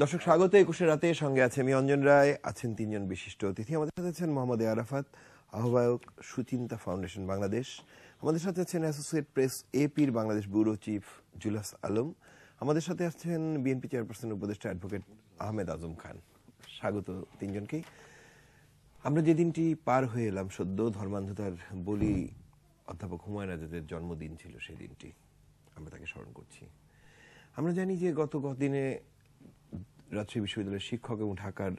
দর্শক, স্বাগত। একুশে রাতে সঙ্গে আছে আমি অঞ্জন রায়। আছেন তিনজন বিশিষ্ট অতিথি। আমাদের সাথে আছেন মোহাম্মদ আরাফাত, আহ্বায়ক সুচিন্তা ফাউন্ডেশন বাংলাদেশ। আমাদের সাথে আছেন অ্যাসোসিয়েট প্রেস এপির বাংলাদেশ ব্যুরো চিফ জুলাস আলম। আমাদের সাথে আছেন বিএনপি চেয়ারপারসন উপদেষ্টা অ্যাডভোকেট আহমেদ আজম খান। স্বাগত তিনজনকেই। আমরা যে দিনটি পার হয়ে এলাম, সদ্য ধর্মান্ধতার বলি অধ্যাপক হুমায়ুন আজাদের জন্মদিন ছিল সেই দিনটি, আমরা তাকে স্মরণ করছি। আমরা জানি যে গত কদিনে রাজশাহী বিশ্ববিদ্যালয়ের শিক্ষক এবং ঢাকার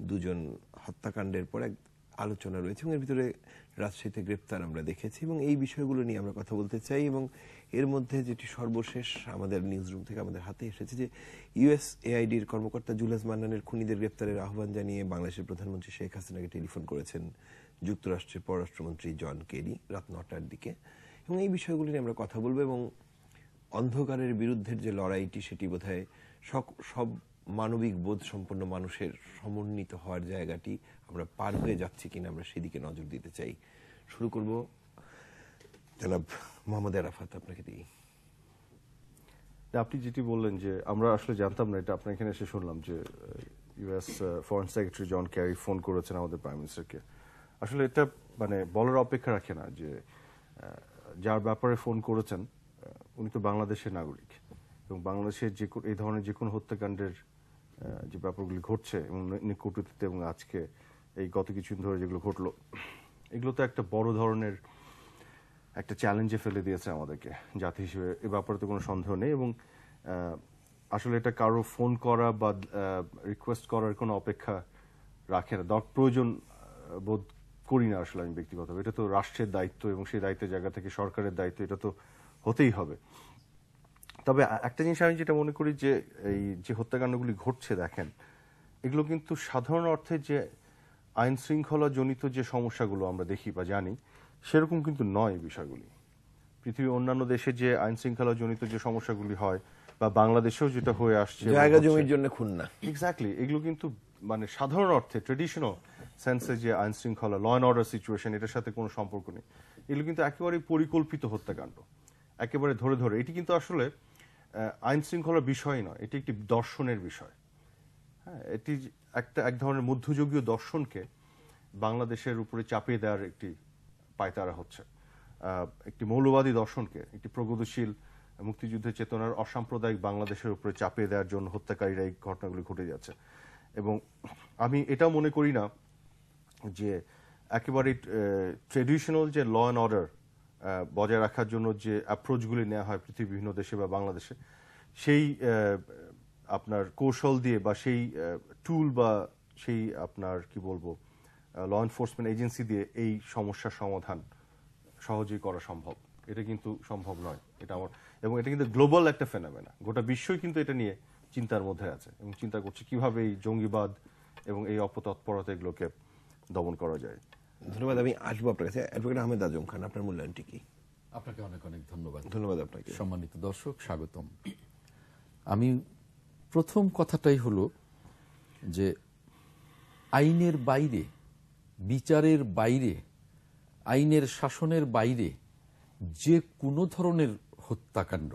দুজন হত্যাকাণ্ডের পর এক আলোচনা রয়েছে এবং এর ভিতরে রাজশাহীতে গ্রেপ্তার আমরা দেখেছি এবং এই বিষয়গুলো নিয়ে আমরা কথা বলতে চাই এবং এর মধ্যে যেটি সর্বশেষ আমাদের নিউজ রুম থেকে আমাদের হাতে এসেছে যে ইউএস এআইডির কর্মকর্তা জুলাস মান্নানের খুনিদের গ্রেপ্তারের আহ্বান জানিয়ে বাংলাদেশের প্রধানমন্ত্রী শেখ হাসিনাকে টেলিফোন করেছেন যুক্তরাষ্ট্রের পররাষ্ট্রমন্ত্রী জন কেরি রাত নটার দিকে। এবং এই বিষয়গুলি নিয়ে আমরা কথা বলব এবং অন্ধকারের বিরুদ্ধের যে লড়াইটি সেটি বোধহয় সব মানবিক বোধ সম্পন্ন মানুষের সমন্বিত হওয়ার জায়গাটি আমরা পার হয়ে যাচ্ছি কিনা আমরা সেদিকে নজর দিতে চাই। শুরু করব। জনাব মোহাম্মদ আরাফাত, আপনাকে দিই। আপনি যেটি বললেন যে আমরা আসলে জানতাম না, এটা আপনার এখানে এসে শুনলাম যে US foreign secretary John Kerry phone করেছেন আমাদের প্রাইম মিনিস্টারকে আসলে এটা মানে বলার অপেক্ষা রাখে না যে যার ব্যাপারে ফোন করেছেন উনি তো বাংলাদেশের নাগরিক এবং বাংলাদেশের যে এই ধরনের যে কোনো হত্যাকাণ্ডের যে ব্যাপারগুলি ঘটছে এবং নিকটতিতে এবং আজকে এই গত কিছুদিন ধরে যেগুলো ঘটলো, এগুলো তো একটা বড় ধরনের একটা চ্যালেঞ্জে ফেলে দিয়েছে আমাদেরকে, জাতি হিসেবে। এ ব্যাপারে তো কোনো সন্দেহ নেই এবং আসলে এটা কারও ফোন করা বা রিকোয়েস্ট করার কোনো অপেক্ষা রাখে না। দর প্রয়োজন বোধ করি না আসলে আমি ব্যক্তিগতভাবে। এটা তো রাষ্ট্রের দায়িত্ব এবং সেই দায়িত্বের জায়গা থেকে সরকারের দায়িত্ব, এটা তো হতেই হবে। তবে একটা জিনিস আমি যেটা মনে করি যে এই যে হত্যাকাণ্ডগুলি ঘটছে দেখেন এগুলো কিন্তু সাধারণ অর্থে যে আইন শৃঙ্খলা জনিত যে সমস্যাগুলো আমরা দেখি বা জানি সেরকম কিন্তু নয় বিষয়গুলি। পৃথিবীর অন্যান্য দেশে যে আইন শৃঙ্খলা জনিত যে সমস্যাগুলি হয় বা বাংলাদেশেও যেটা হয়ে আসছে জায়গা জমির জন্য খুন না এক্স্যাক্টলি এগুলো কিন্তু মানে সাধারণ অর্থে ট্রেডিশনাল সেন্সে যে আইন শৃঙ্খলা ল অ্যান্ড অর্ডার সিচুয়েশন এটার সাথে কোনো সম্পর্ক নেই। এগুলো কিন্তু একেবারেই পরিকল্পিত হত্যাকাণ্ড। একেবারে ধরে ধরে এটি কিন্তু আসলে আইন শৃঙ্খলার বিষয় নয়, এটি একটি দর্শনের বিষয়। হ্যাঁ এটি একটা, এক ধরনের মধ্যযুগীয় দর্শনকে বাংলাদেশের উপরে চাপিয়ে দেওয়ার একটি পায়তারা হচ্ছে। একটি মৌলবাদী দর্শনকে, একটি প্রগতিশীল মুক্তিযুদ্ধের চেতনার অসাম্প্রদায়িক বাংলাদেশের উপরে চাপিয়ে দেওয়ার জন্য হত্যাকারীরা এই ঘটনাগুলি ঘটে যাচ্ছে। এবং আমি এটাও মনে করি না যে একেবারে ট্রেডিশনাল যে ল অ্যান্ড অর্ডার বজায় রাখার জন্য যে অ্যাপ্রোচগুলি নেওয়া হয় পৃথিবীর বিভিন্ন দেশে বা বাংলাদেশে, সেই আপনার কৌশল দিয়ে বা সেই টুল বা সেই আপনার কি বলব ল এনফোর্সমেন্ট এজেন্সি দিয়ে এই সমস্যার সমাধান সহজেই করা সম্ভব। এটা কিন্তু সম্ভব নয়। এটা আমার, এবং এটা কিন্তু গ্লোবাল একটা ফেনামেনা গোটা বিশ্বই কিন্তু এটা নিয়ে চিন্তার মধ্যে আছে এবং চিন্তা করছে কীভাবে এই জঙ্গিবাদ এবং এই অপতৎপরতা এগুলোকে দমন করা যায়। ধন্যবাদ আমি আসব আপনার কাছে। অ্যাডভোকেট আহমেদ আজম খান আপনার মূল্যায়নটি কি? আপনাকে অনেক অনেক ধন্যবাদ। ধন্যবাদ আপনাকে। সম্মানিত দর্শক স্বাগতম। আমি প্রথম কথাটাই হলো যে আইনের বাইরে বিচারের বাইরে আইনের শাসনের বাইরে যে কোনো ধরনের হত্যাকাণ্ড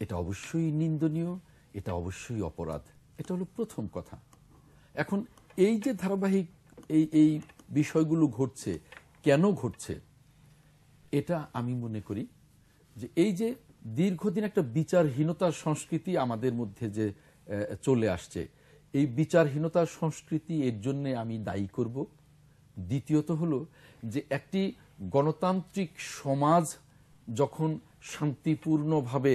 এটা অবশ্যই নিন্দনীয় এটা অবশ্যই অপরাধ। এটা হলো প্রথম কথা। এখন এই যে ধারাবাহিক এই এই বিষয়গুলো ঘটছে, কেন ঘটছে? এটা আমি মনে করি যে এই যে দীর্ঘদিন একটা বিচারহীনতার সংস্কৃতি আমাদের মধ্যে যে চলে আসছে, এই বিচারহীনতার সংস্কৃতি এর জন্য আমি দায়ী করব। দ্বিতীয়ত হলো যে একটি গণতান্ত্রিক সমাজ যখন শান্তিপূর্ণভাবে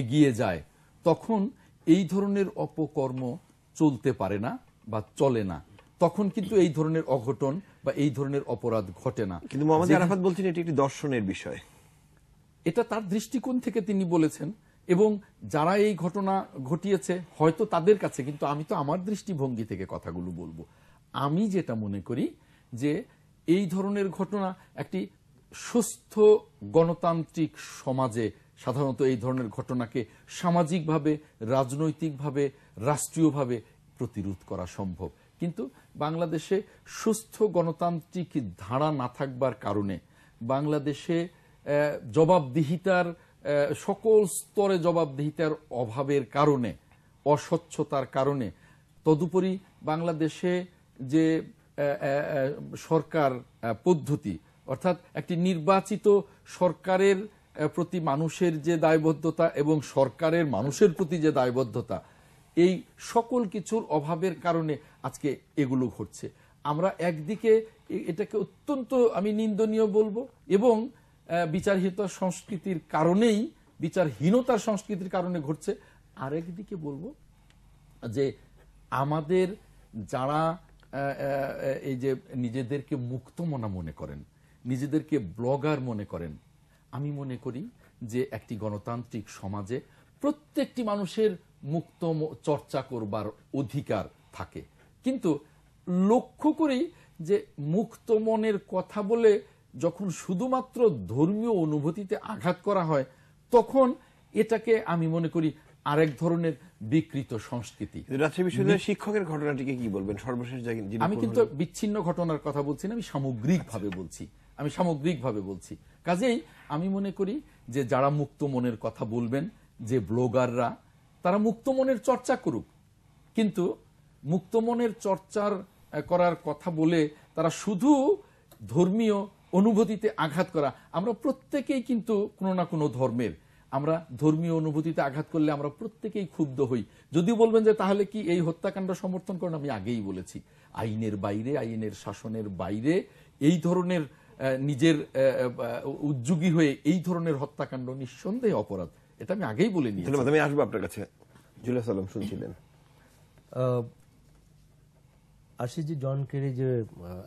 এগিয়ে যায়, তখন এই ধরনের অপকর্ম চলতে পারে না বা চলে না। তখন কিন্তু এই ধরনের অঘটন বা এই ধরনের অপরাধ ঘটে না। কিন্তু মোহাম্মদ আরাফাত বলছেন এটি একটি দর্শনের বিষয়। এটা তার দৃষ্টিকোণ থেকে তিনি বলেছেন এবং যারা এই ঘটনা ঘটিয়েছে হয়তো তাদের কাছে কিন্তু আমি তো আমার দৃষ্টিভঙ্গি থেকে কথাগুলো বলব। আমি যেটা মনে করি যে এই ধরনের ঘটনা একটি সুস্থ গণতান্ত্রিক সমাজে সাধারণত এই ধরনের ঘটনাকে সামাজিকভাবে রাজনৈতিকভাবে রাষ্ট্রীয়ভাবে প্রতিরোধ করা সম্ভব। কিন্তু বাংলাদেশে সুস্থ গণতান্ত্রিক ধারা না থাকবার কারণে বাংলাদেশে জবাবদিহিতার সকল স্তরে জবাবদিহিতার অভাবের কারণে, অস্বচ্ছতার কারণে, তদুপরি বাংলাদেশে যে সরকার পদ্ধতি, অর্থাৎ একটি নির্বাচিত সরকারের প্রতি মানুষের যে দায়বদ্ধতা এবং সরকারের মানুষের প্রতি যে দায়বদ্ধতা এই সকল কিছুর অভাবের কারণে আজকে এগুলো ঘটছে। আমরা একদিকে এটাকে অত্যন্ত আমি নিন্দনীয় বলব এবং আহ, বিচারহীনতার সংস্কৃতির কারণেই বিচারহীনতার সংস্কৃতির কারণে ঘটছে। আরেকদিকে বলব যে আমাদের যারা এই যে নিজেদেরকে মুক্তমনা মনে করেন নিজেদেরকে ব্লগার মনে করেন আমি মনে করি যে একটি গণতান্ত্রিক সমাজে প্রত্যেকটি মানুষের মুক্ত চর্চা করবার অধিকার থাকে। কিন্তু লক্ষ্য করি যে মুক্ত মনের কথা বলে যখন শুধুমাত্র ধর্মীয় অনুভূতিতে আঘাত করা হয় তখন এটাকে আমি মনে করি আরেক ধরনের বিকৃত সংস্কৃতি। কিন্তু রাজশাহী বিশ্ববিদ্যালয়ের শিক্ষকের ঘটনাটিকে কি বলবেন? সর্বশেষ আমি কিন্তু বিচ্ছিন্ন ঘটনার কথা বলছি না আমি সামগ্রিকভাবে বলছি। আমি সামগ্রিকভাবে বলছি। কাজেই আমি মনে করি যে যারা মুক্ত মনের কথা বলবেন যে ব্লগাররা তারা মুক্ত মনের চর্চা করুক। কিন্তু মুক্ত মনের চর্চার করার কথা বলে তারা শুধু ধর্মীয় অনুভূতিতে আঘাত করা। আমরা প্রত্যেকেই কিন্তু কোনো না কোনো ধর্মের। আমরা ধর্মীয় অনুভূতিতে আঘাত করলে আমরা প্রত্যেকেই ক্ষুব্ধ হই। যদিও বলবেন যে তাহলে কি এই হত্যাকাণ্ড সমর্থন করেন? আমি আগেই বলেছি, আইনের বাইরে, আইনের শাসনের বাইরে এই ধরনের নিজের উদ্যোগী হয়ে এই ধরনের হত্যাকাণ্ড নিঃসন্দেহে অপরাধ। এটা আমি আগেই বলে ধন্যবাদ আমি আসব আপনার কাছে। জুলিয়া সালাম শুনছিলেন। আশিজি জন কেরি যে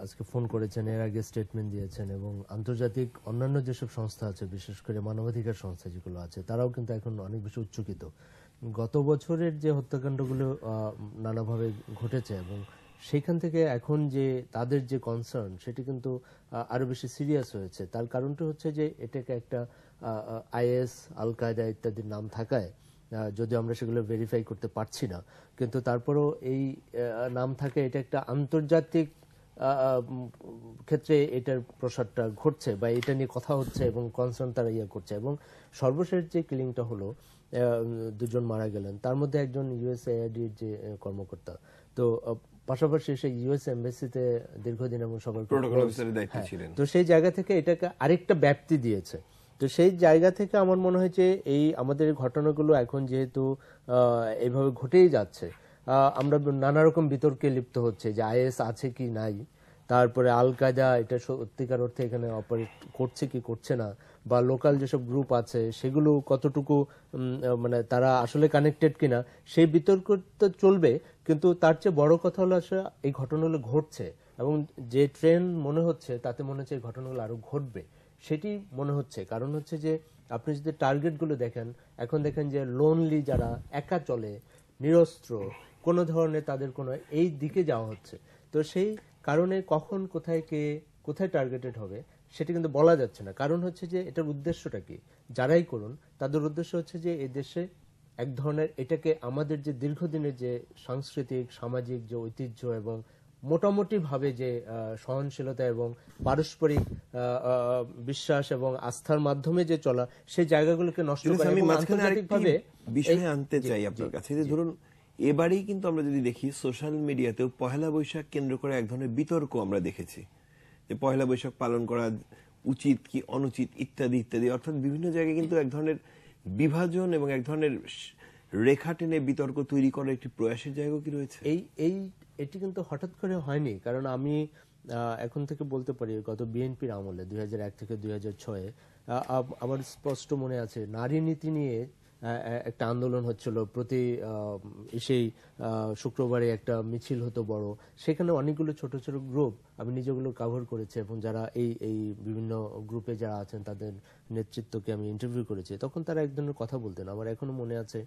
আজকে ফোন করেছেন এর আগে স্টেটমেন্ট দিয়েছেন এবং আন্তর্জাতিক অন্যান্য যেসব সংস্থা আছে বিশেষ করে মানবাধিকার সংস্থা যেগুলো আছে তারাও কিন্তু এখন অনেক বেশি উচ্চকিত। গত বছরের যে হত্যাকাণ্ডগুলো আহ, নানাভাবে ঘটেছে এবং সেখান থেকে এখন যে তাদের যে কনসার্ন সেটি কিন্তু আরও বেশি সিরিয়াস হয়েছে। তার কারণটা হচ্ছে যে এটাকে একটা আইএস আল কায়দা ইত্যাদির নাম থাকায় যদিও আমরা সেগুলো ভেরিফাই করতে পারছি না কিন্তু তারপরেও এই নাম থাকে এটা একটা আন্তর্জাতিক ক্ষেত্রে এটার প্রসারটা ঘটছে বা এটা নিয়ে কথা হচ্ছে এবং কনসার্ন তারা ইয়ে করছে এবং সর্বশেষ যে কিলিংটা হলো দুজন মারা গেলেন। তার মধ্যে একজন ইউএসএআইডির যে কর্মকর্তা। তো পাশাপাশি সেই ইউএস এমবাসিতে দীর্ঘদিন এবং সবার হ্যাঁ। তো সেই জায়গা থেকে এটাকে আরেকটা ব্যাপ্তি দিয়েছে। তো সেই জায়গা থেকে আমার মনে হয় যে এই আমাদের ঘটনাগুলো এখন যেহেতু এইভাবে ঘটেই যাচ্ছে আমরা নানা রকম বিতর্কে লিপ্ত হচ্ছে যে আইএস আছে কি নাই, তারপরে আল কায়দা এটা সত্যিকার অর্থে এখানে অপারেট করছে কি করছে না, বা লোকাল যেসব গ্রুপ আছে সেগুলো কতটুকু মানে তারা আসলে কানেক্টেড কিনা, সেই বিতর্ক তো চলবে, কিন্তু তার চেয়ে বড় কথা হলো আসলে এই ঘটনাগুলো ঘটছে। এবং যে ট্রেন্ড মনে হচ্ছে, তাতে মনে হচ্ছে ঘটনাগুলো আরও ঘটবে, সেটি মনে হচ্ছে। কারণ হচ্ছে যে, আপনি যদি টার্গেটগুলো দেখেন, এখন দেখেন যে লোনলি যারা, একা চলে, নিরস্ত্র, কোনো ধরনের তাদের কোনো এই দিকে যাওয়া হচ্ছে। তো সেই কারণে কখন কোথায় কে, কোথায় টার্গেটেড হবে, সেটা কিন্তু বলা যাচ্ছে না। কারণ হচ্ছে যে, এটার উদ্দেশ্যটা কি? যারাই করুন, তাদের উদ্দেশ্য হচ্ছে যে, এই দেশে এক ধরনের, এটাকে আমাদের যে দীর্ঘদিনের যে সাংস্কৃতিক, সামাজিক যে ঐতিহ্য এবং মোটামুটি ভাবে যে সহনশীলতা এবং পারস্পরিক বিশ্বাস এবং আস্থার মাধ্যমে যে চলা সেই জায়গাগুলোকে নষ্ট করে আমি মাঝখানে আরেকটি আন্তর্জাতিকভাবে আনতে চাই আপনার কাছে। যে ধরুন এবারেই কিন্তু আমরা যদি দেখি সোশ্যাল মিডিয়াতেও পহেলা বৈশাখ কেন্দ্র করে এক ধরনের বিতর্ক আমরা দেখেছি। যে পহেলা বৈশাখ পালন করা উচিত কি অনুচিত ইত্যাদি ইত্যাদি। অর্থাৎ বিভিন্ন জায়গায় কিন্তু এক ধরনের বিভাজন এবং এক ধরনের রেখা টেনে বিতর্ক তৈরি করার একটি প্রয়াসের জায়গা কি রয়েছে? এই এই এটি কিন্তু হঠাৎ করে হয়নি, কারণ আমি এখন থেকে বলতে পারি, গত বিএনপির আমলে, দুই এক থেকে দুই হাজার আমার স্পষ্ট মনে আছে, নারী নীতি নিয়ে একটা আন্দোলন হচ্ছিল প্রতি সেই শুক্রবারে একটা মিছিল হতো বড়, সেখানে অনেকগুলো ছোট ছোট গ্রুপ, আমি নিজেগুলো কাভার করেছি, এবং যারা এই এই বিভিন্ন গ্রুপে যারা আছেন, তাদের নেতৃত্বকে আমি ইন্টারভিউ করেছি, তখন তারা এক ধরনের কথা বলতেন, আমার এখনও মনে আছে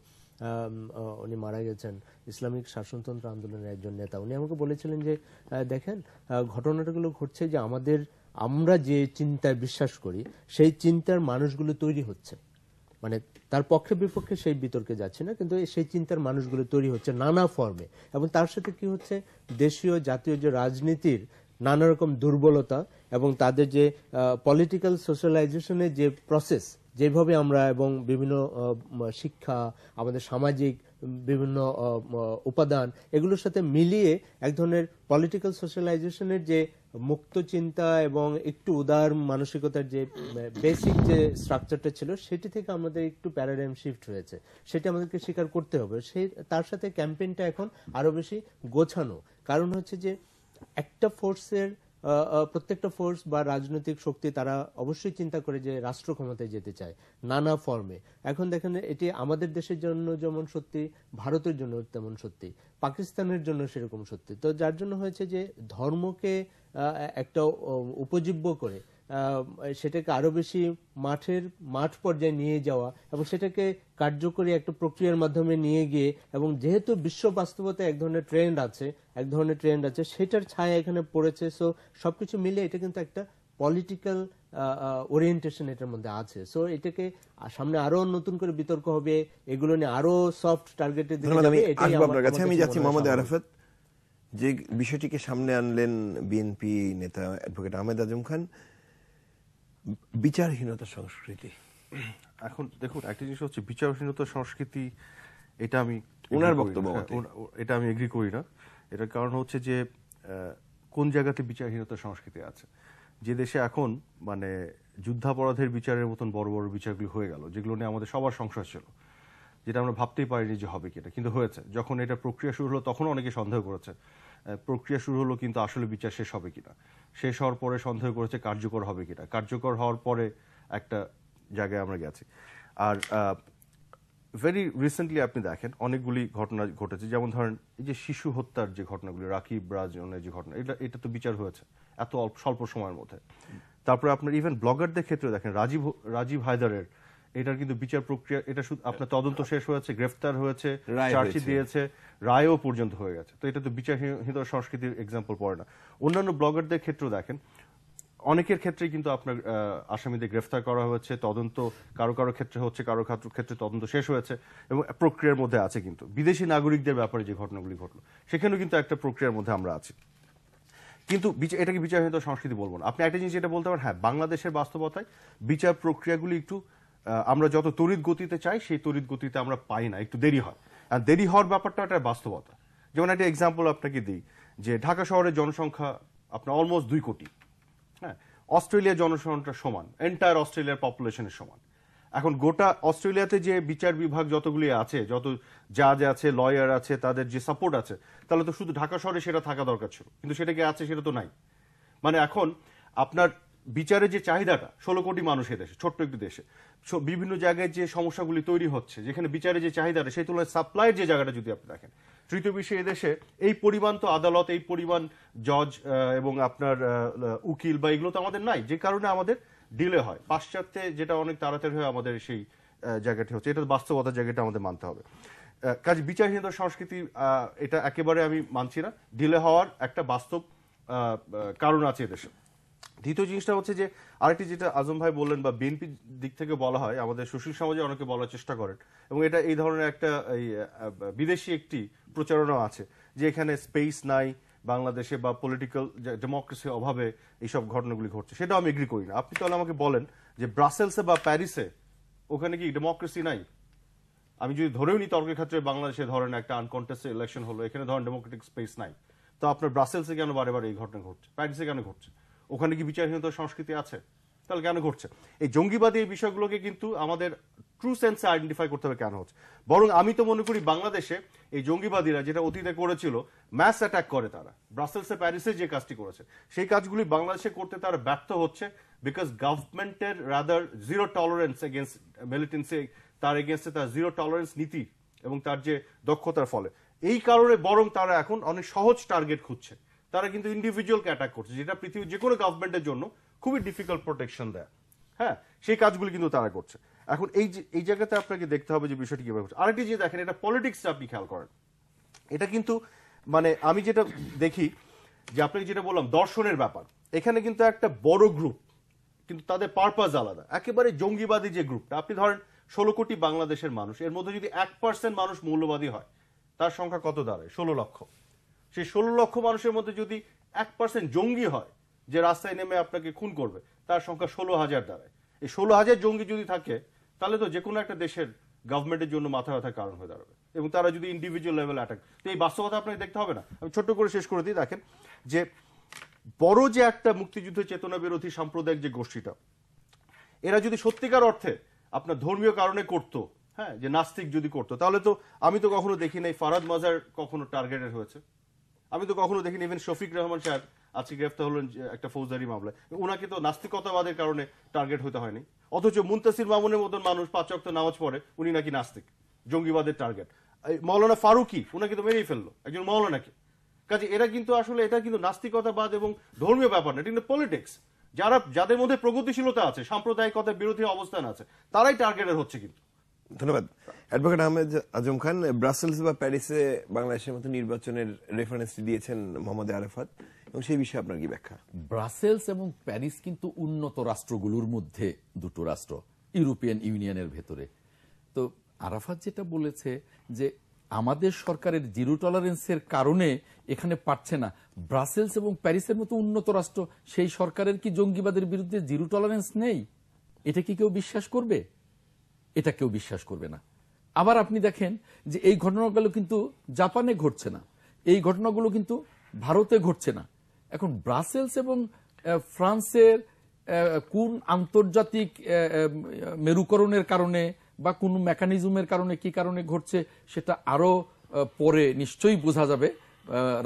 উনি মারা গেছেন। ইসলামিক শাসনতন্ত্র আন্দোলনের একজন নেতা। উনি আমাকে বলেছিলেন যে দেখেন আহ, ঘটনাগুলো ঘটছে যে আমাদের আমরা যে চিন্তায় বিশ্বাস করি সেই চিন্তার মানুষগুলো তৈরি হচ্ছে। মানে তার পক্ষে বিপক্ষে সেই বিতর্কে যাচ্ছে না কিন্তু সেই চিন্তার মানুষগুলো তৈরি হচ্ছে নানা ফর্মে এবং তার সাথে কি হচ্ছে? দেশীয় জাতীয় যে রাজনীতির নানা রকম দুর্বলতা এবং তাদের যে পলিটিক্যাল সোশ্যালাইজেশনের যে প্রসেস যেভাবে আমরা এবং বিভিন্ন শিক্ষা, আমাদের সামাজিক বিভিন্ন উপাদান, এগুলোর সাথে মিলিয়ে এক ধরনের পলিটিক্যাল সোশ্যালাইজেশনের যে মুক্ত চিন্তা এবং একটু উদার মানসিকতার যে বেসিক যে স্ট্রাকচারটা ছিল, সেটি থেকে আমাদের একটু প্যারাডাইম শিফট হয়েছে। সেটা আমাদেরকে স্বীকার করতে হবে। সেই তার সাথে ক্যাম্পেইনটা এখন আরও বেশি গোছানো। কারণ হচ্ছে যে একটা ফোর্সের প্রত্যেকটা ফোর্স বা রাজনৈতিক শক্তি তারা অবশ্যই চিন্তা করে যে রাষ্ট্র ক্ষমতায় যেতে চায়, নানা ফর্মে এখন দেখেন, এটি আমাদের দেশের জন্য যেমন সত্যি, ভারতের জন্য তেমন সত্যি, পাকিস্তানের জন্য সেরকম সত্যি। তো যার জন্য হয়েছে যে ধর্মকে একটা উপজীব্য করে সেটাকে আরও বেশি মাঠের মাঠ পর্যায়ে নিয়ে যাওয়া এবং সেটাকে কার্যকরী একটা প্রক্রিয়ার মাধ্যমে নিয়ে গিয়ে এবং যেহেতু বিশ্ব বাস্তবতা এক ধরনের ট্রেন্ড আছে এক ধরনের ট্রেন্ড আছে সেটার ছায়া এখানে পড়েছে। সো সবকিছু মিলে এটা কিন্তু একটা পলিটিক্যাল ওরিয়েন্টেশন এটার মধ্যে আছে। সো এটাকে সামনে আরও নতুন করে বিতর্ক হবে এগুলো নিয়ে আরও সফট টার্গেটের দিকে আমি যাচ্ছি মোহাম্মদ। আরাফাত। যে বিষয়টিকে সামনে আনলেন বিএনপি নেতা অ্যাডভোকেট আহমেদ আজম খান বিচারহীনতা সংস্কৃতি। এখন দেখুন একটা জিনিস হচ্ছে বিচারহীনতা সংস্কৃতি এটা আমি ওনার বক্তব্য। হ্যাঁ, এটা আমি এগ্রি করি না। এটার কারণ হচ্ছে যে কোন জায়গাতে বিচারহীনতা সংস্কৃতি আছে? যে দেশে এখন মানে যুদ্ধাপরাধের বিচারের মতন বড় বড় বিচারগুলো হয়ে গেল যেগুলো নিয়ে আমাদের সবার সংশয় ছিল যেটা আমরা ভাবতেই পারিনি যে হবে কিনা কিন্তু হয়েছে। যখন এটা প্রক্রিয়া শুরু হলো তখন অনেকে সন্দেহ করেছে। প্রক্রিয়া শুরু হলো কিন্তু আসলে বিচার শেষ হবে কিনা। শেষ হওয়ার পরে সন্দেহ করেছে কার্যকর হবে কিনা। কার্যকর হওয়ার পরে একটা জায়গায় আমরা গেছি। আর ভেরি রিসেন্টলি আপনি দেখেন, অনেকগুলি ঘটনা ঘটেছে। যেমন ধরেন, এই যে শিশু হত্যার যে ঘটনাগুলি, রাকিব রাজনের যে ঘটনা, এটা এটা তো বিচার হয়েছে এত অল্প, স্বল্প সময়ের মধ্যে। তারপরে আপনার ইভেন ব্লগারদের ক্ষেত্রে দেখেন, রাজীব রাজীব হায়দারের এটার কিন্তু বিচার প্রক্রিয়া এটা শুধু আপনার তদন্ত শেষ হয়েছে গ্রেফতার হয়েছে চার্জশিট দিয়েছে রায়ও পর্যন্ত হয়ে গেছে। তো এটা তো বিচারহীন সংস্কৃতির এক্সাম্পল পড়ে না। অন্যান্য ব্লগারদের ক্ষেত্রেও দেখেন অনেকের ক্ষেত্রে কিন্তু আপনার আসামিদের গ্রেফতার করা হয়েছে তদন্ত কারও কারও ক্ষেত্রে হচ্ছে কারও ক্ষেত্রে তদন্ত শেষ হয়েছে এবং প্রক্রিয়ার মধ্যে আছে কিন্তু। বিদেশি নাগরিকদের ব্যাপারে যে ঘটনাগুলি ঘটলো সেখানেও কিন্তু একটা প্রক্রিয়ার মধ্যে আমরা আছি। কিন্তু এটাকে বিচারহীন সংস্কৃতি বলব না? আপনি একটা জিনিস যেটা বলতে পারেন হ্যাঁ বাংলাদেশের বাস্তবতায় বিচার প্রক্রিয়াগুলি একটু আমরা যত তড়িৎ গতিতে চাই, সেই তড়িৎ গতিতে আমরা পাই না। একটু দেরি হয়। আর দেরি হওয়ার ব্যাপারটা একটা বাস্তবতা। যেমন একটা এক্সাম্পল আপনাকে দিই, যে ঢাকা শহরের জনসংখ্যা আপনার অলমোস্ট দুই কোটি। হ্যাঁ অস্ট্রেলিয়ার জনসংখ্যাটা সমান এন্টায়ার অস্ট্রেলিয়ার পপুলেশনের সমান। এখন গোটা অস্ট্রেলিয়াতে যে বিচার বিভাগ যতগুলি আছে, যত জাজ আছে লয়ার আছে, তাদের যে সাপোর্ট আছে, তাহলে তো শুধু ঢাকা শহরে সেটা থাকা দরকার ছিল। কিন্তু সেটা কি আছে সেটা তো নাই। মানে এখন আপনার বিচারের যে চাহিদাটা, ষোলো কোটি মানুষ দেশে, ছোট্ট একটি দেশে। বিভিন্ন জায়গায় যে সমস্যাগুলি তৈরি হচ্ছে, যেখানে বিচারের যে চাহিদাটা, সেই তুলনায় সাপ্লাইয়ের যে জায়গাটা যদি আপনি দেখেন, তৃতীয় বিষয়ে এদেশে এই পরিমাণ তো আদালত, এই পরিমাণ জজ এবং আপনার উকিল বা এগুলো তো আমাদের নাই। যে কারণে আমাদের ডিলে হয়। পাশ্চাত্যে যেটা অনেক তাড়াতাড়ি হয় আমাদের সেই জায়গাটি হচ্ছে, এটা বাস্তবতার জায়গাটা আমাদের মানতে হবে। কাজে বিচারহীনতা সংস্কৃতি এটা একেবারে আমি মানছি না। ডিলে হওয়ার একটা বাস্তব কারণ আছে এদেশে দ্বিতীয় জিনিসটা হচ্ছে যে, আরেকটি যেটা আজম ভাই বললেন বা বিএনপি দিক থেকে বলা হয়, আমাদের সুশীল সমাজে অনেকে বলার চেষ্টা করেন, এবং এটা এই ধরনের একটা বিদেশি একটি প্রচারণা আছে, যে এখানে স্পেস নাই বাংলাদেশে বা পলিটিক্যাল ডেমোক্রেসির অভাবে এইসব ঘটনাগুলি ঘটছে। সেটা আমি এগ্রি করি না। আপনি তাহলে আমাকে বলেন যে ব্রাসেলসে বা প্যারিসে ওখানে কি ডেমোক্রেসি নাই? আমি যদি ধরেও নিই তর্কের ক্ষেত্রে বাংলাদেশে ধরেন একটা আনকন্টেস্টেড ইলেকশন হলো, এখানে ধরেন ডেমোক্রেটিক স্পেস নাই। তো আপনার ব্রাসেলসে কেন বারে বারে এই ঘটনা ঘটছে? প্যারিসে কেন ঘটছে? ওখানে কি বিচারহীনতার সংস্কৃতি আছে? তাহলে কেন ঘটছে? এই জঙ্গিবাদী বিষয়গুলোকে কিন্তু আমাদের ট্রু সেন্সে আইডেন্টিফাই করতে হবে কেন হচ্ছে? বরং আমি তো মনে করি বাংলাদেশে এই জঙ্গিবাদীরা যেটা অতীতে করেছিল ম্যাস অ্যাটাক করে তারা। ব্রাসেলসে প্যারিসে যে কাজটি করেছে, সেই কাজগুলি বাংলাদেশে করতে তারা ব্যর্থ হচ্ছে বিকজ গভর্নমেন্টের rather zero tolerance against militancy তার এগেনস্টে তার জিরো টলারেন্স নীতি এবং তার যে দক্ষতার ফলে। এই কারণে বরং তারা এখন অনেক সহজ টার্গেট খুঁজছে। তারা কিন্তু ইন্ডিভিজুয়ালকে অ্যাটাক করছে, যেটা পৃথিবীর যে কোনো গভর্নমেন্টের জন্য খুবই ডিফিকাল্ট প্রোটেকশন দেয়। হ্যাঁ সেই কাজগুলি কিন্তু তারা করছে। এখন এই এই জায়গাতে আপনাকে দেখতে হবে যে বিষয়টি কীভাবে হচ্ছে। আরেকটি যে দেখেন, এটা পলিটিক্সটা আপনি খেয়াল করেন। এটা কিন্তু মানে আমি যেটা দেখি, যে আপনাকে যেটা বললাম, দর্শনের ব্যাপার। এখানে কিন্তু একটা বড় গ্রুপ কিন্তু তাদের পারপাস আলাদা। একেবারে জঙ্গিবাদী যে গ্রুপটা আপনি ধরেন ষোলো কোটি বাংলাদেশের মানুষ, এর মধ্যে যদি এক পার্সেন্ট মানুষ মৌলবাদী হয়, তার সংখ্যা কত দাঁড়ায়? ষোলো লক্ষ। সেই ষোলো লক্ষ মানুষের মধ্যে যদি এক পার্সেন্ট জঙ্গি হয়, যে রাস্তায় নেমে আপনাকে খুন করবে, তার সংখ্যা ষোলো হাজার দাঁড়ায় এই ষোলো হাজার জঙ্গি যদি থাকে, তাহলে তো যে কোনো একটা দেশের গভর্নমেন্টের জন্য মাথা ব্যথার কারণ হয়ে দাঁড়াবে। এবং তারা যদি ইন্ডিভিজুয়াল লেভেল অ্যাটাক তো এই বাস্তবতা আপনাকে দেখতে হবে না। আমি ছোট্ট করে শেষ করে দিই, দেখেন, যে বড় যে একটা মুক্তিযুদ্ধ চেতনা বিরোধী সাম্প্রদায়িক যে গোষ্ঠীটা, এরা যদি সত্যিকার অর্থে আপনার ধর্মীয় কারণে করত হ্যাঁ যে নাস্তিক যদি করতো, তাহলে তো আমি তো কখনো দেখি নাই, ফারাদ মাজার কখনো টার্গেটেড হয়েছে। আমি তো কখনো দেখিনি ইভেন শফিক রহমান সাহেব আজকে গ্রেফতার হলেন একটা ফৌজদারি মামলায়। ওনাকে তো নাস্তিকতাবাদের কারণে টার্গেট হতে হয়নি। অথচ মুন্তাসির মামুনের মতন মানুষ পাঁচ অক্ট নামাজ পড়ে, উনি নাকি নাস্তিক, জঙ্গিবাদের টার্গেট মৌলানা ফারুকি ওনাকে তো মেরেই ফেলল, একজন মৌলানাকে কাজে এরা কিন্তু আসলে, এটা কিন্তু নাস্তিকতাবাদ এবং ধর্মীয় ব্যাপার না, এটা কিন্তু পলিটিক্স যারা, যাদের মধ্যে প্রগতিশীলতা আছে, সাম্প্রদায়িকতার বিরোধী অবস্থান আছে, তারাই টার্গেটের হচ্ছে কিন্তু। ধন্যবাদ। অ্যাডভোকেট আহমেদ আজম খান, ব্রাসেলস বা প্যারিসে বাংলাদেশের মতো নির্বাচনের রেফারেন্স দিয়েছেন মোহাম্মদ আরাফাত, এবং সেই বিষয়ে আপনার কি ব্যাখ্যা? ব্রাসেলস এবং প্যারিস কিন্তু উন্নত রাষ্ট্রগুলোর মধ্যে দুটো রাষ্ট্র, ইউরোপিয়ান ইউনিয়নের ভেতরে। তো আরাফাত যেটা বলেছে যে আমাদের সরকারের জিরো টলারেন্সের কারণে এখানে পারছে না। ব্রাসেলস এবং প্যারিসের মতো উন্নত রাষ্ট্র, সেই সরকারের কি জঙ্গিবাদের বিরুদ্ধে জিরো টলারেন্স নেই? এটা কি কেউ বিশ্বাস করবে? এটা কেউ বিশ্বাস করবে না। আবার আপনি দেখেন যে এই ঘটনাগুলো কিন্তু জাপানে ঘটছে না। এই ঘটনাগুলো কিন্তু ভারতে ঘটছে না। এখন ব্রাসেলস এবং ফ্রান্সের কোন আন্তর্জাতিক মেরুকরণের কারণে বা কোন মেকানিজমের কারণে কি কারণে ঘটছে সেটা আরও আহ, পরে নিশ্চয়ই বোঝা যাবে।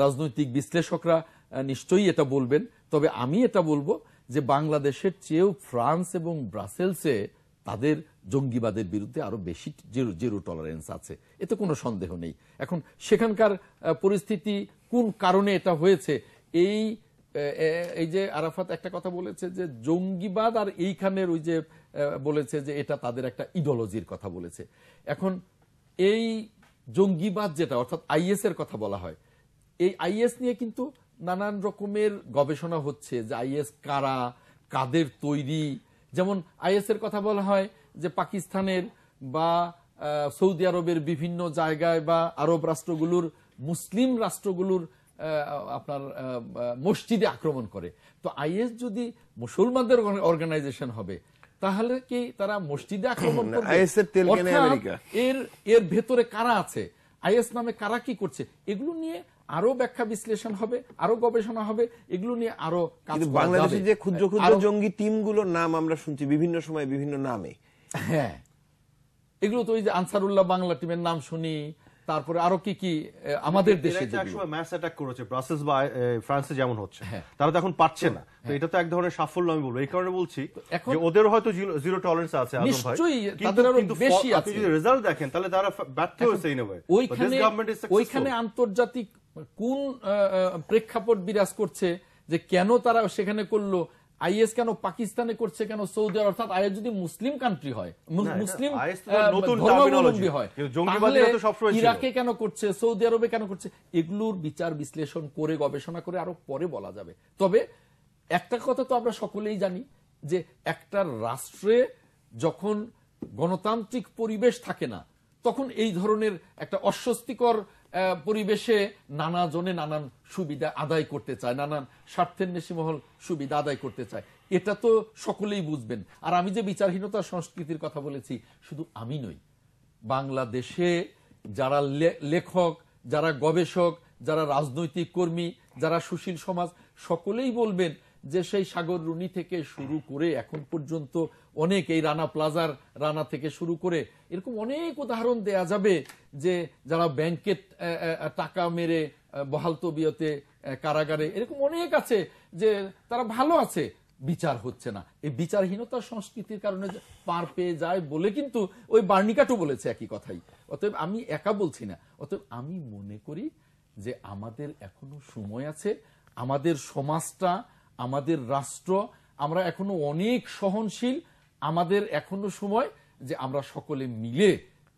রাজনৈতিক বিশ্লেষকরা নিশ্চয়ই এটা বলবেন। তবে আমি এটা বলব যে বাংলাদেশের চেয়েও ফ্রান্স এবং ব্রাসেলসে তাদের জঙ্গিবাদের বিরুদ্ধে আরও বেশি জিরো জিরো টলারেন্স আছে। এতে কোনো সন্দেহ নেই। এখন সেখানকার পরিস্থিতি কোন কারণে এটা হয়েছে? এই এই যে আরাফাত একটা কথা বলেছে যে জঙ্গিবাদ আর এইখানের ওই যে বলেছে যে এটা তাদের একটা ইডোলজির কথা বলেছে। এখন এই জঙ্গিবাদ যেটা, অর্থাৎ আইএস এর কথা বলা হয়, এই আইএস নিয়ে কিন্তু নানান রকমের গবেষণা হচ্ছে যে আইএস কারা, কাদের তৈরি। যেমন আইএস এর কথা বলা হয় যে পাকিস্তানের বা সৌদি আরবের বিভিন্ন জায়গায় বা আরব রাষ্ট্রগুলোর মুসলিম রাষ্ট্রগুলোর আপনার মসজিদে আক্রমণ করে। তো আইএস যদি মুসলমানদের অর্গানাইজেশন হবে তাহলে কি তারা মসজিদে আক্রমণ করবে? এর। এর ভেতরে কারা আছে? আইএস নামে কারা কি করছে? এগুলো নিয়ে আরও ব্যাখ্যা বিশ্লেষণ হবে আরও গবেষণা হবে এগুলো নিয়ে আরও বাংলাদেশে যে ক্ষুদ্র ক্ষুদ্র জঙ্গি টিমগুলোর নাম আমরা শুনছি বিভিন্ন সময় বিভিন্ন নামে। হ্যাঁ। এগুলো তো ওই যে আনসারুল্লাহ বাংলা টিমের নাম শুনি তারপরে আরও কি কি আমাদের দেশে একসময় ম্যাচ অ্যাটাক করেছে ব্রাসেলস বা ফ্রান্সে যেমন হচ্ছে। হ্যাঁ। তারা তো এখন না। তো এটা তো এক ধরনের সাফল্য আমি বলব। এই কারণে বলছি যে ওদের হয়তো জিরো টলারেন্স আছে ভাই। তাদের আরও বেশি আপনি আছে। যদি রেজাল্ট দেখেন তাহলে তারা ব্যর্থ হয়েছে ইন ওইখানে ওইখানে আন্তর্জাতিক কোন প্রেক্ষাপট বিরাজ করছে যে কেন তারা সেখানে করল? আইএস কেন পাকিস্তানে করছে কেন? সৌদি আরব অর্থাৎ আইএস যদি মুসলিম কান্ট্রি হয় মুসলিম ধর্মাবলম্বী হয়। ইরাকে কেন করছে? সৌদি আরবে কেন করছে? এগুলোর বিচার বিশ্লেষণ করে গবেষণা করে আরও পরে বলা যাবে। তবে একটা কথা তো আমরা সকলেই জানি যে একটা রাষ্ট্রে যখন গণতান্ত্রিক পরিবেশ থাকে না তখন এই ধরনের একটা অস্বস্তিকর পরিবেশে নানা জনে নানান সুবিধা আদায় করতে চায়, নানান স্বার্থের মহল সুবিধা আদায় করতে চায়। এটা তো সকলেই বুঝবেন। আর আমি যে বিচারহীনতা সংস্কৃতির কথা বলেছি, শুধু আমি নই। বাংলাদেশে যারা লেখক, যারা গবেষক, যারা রাজনৈতিক কর্মী, যারা সুশীল সমাজ, সকলেই বলবেন যে সেই সাগর রুনি থেকে শুরু করে এখন পর্যন্ত অনেক এই রানা প্লাজার রানা থেকে শুরু করে এরকম অনেক উদাহরণ দেয়া যাবে যে যারা ব্যাংকে টাকা মেরে বহাল তবিয়তে কারাগারে এরকম অনেক আছে যে তারা ভালো আছে। বিচার হচ্ছে না। এই বিচারহীনতার সংস্কৃতির কারণে পার পেয়ে যায় বলে কিন্তু ওই বার্নিকাটও বলেছে একই কথাই। অতএব আমি একা বলছি না। অতএব আমি মনে করি যে আমাদের এখনও সময় আছে, আমাদের সমাজটা আমাদের রাষ্ট্র আমরা এখনও অনেক সহনশীল আমাদের এখনও সময় যে আমরা সকলে মিলে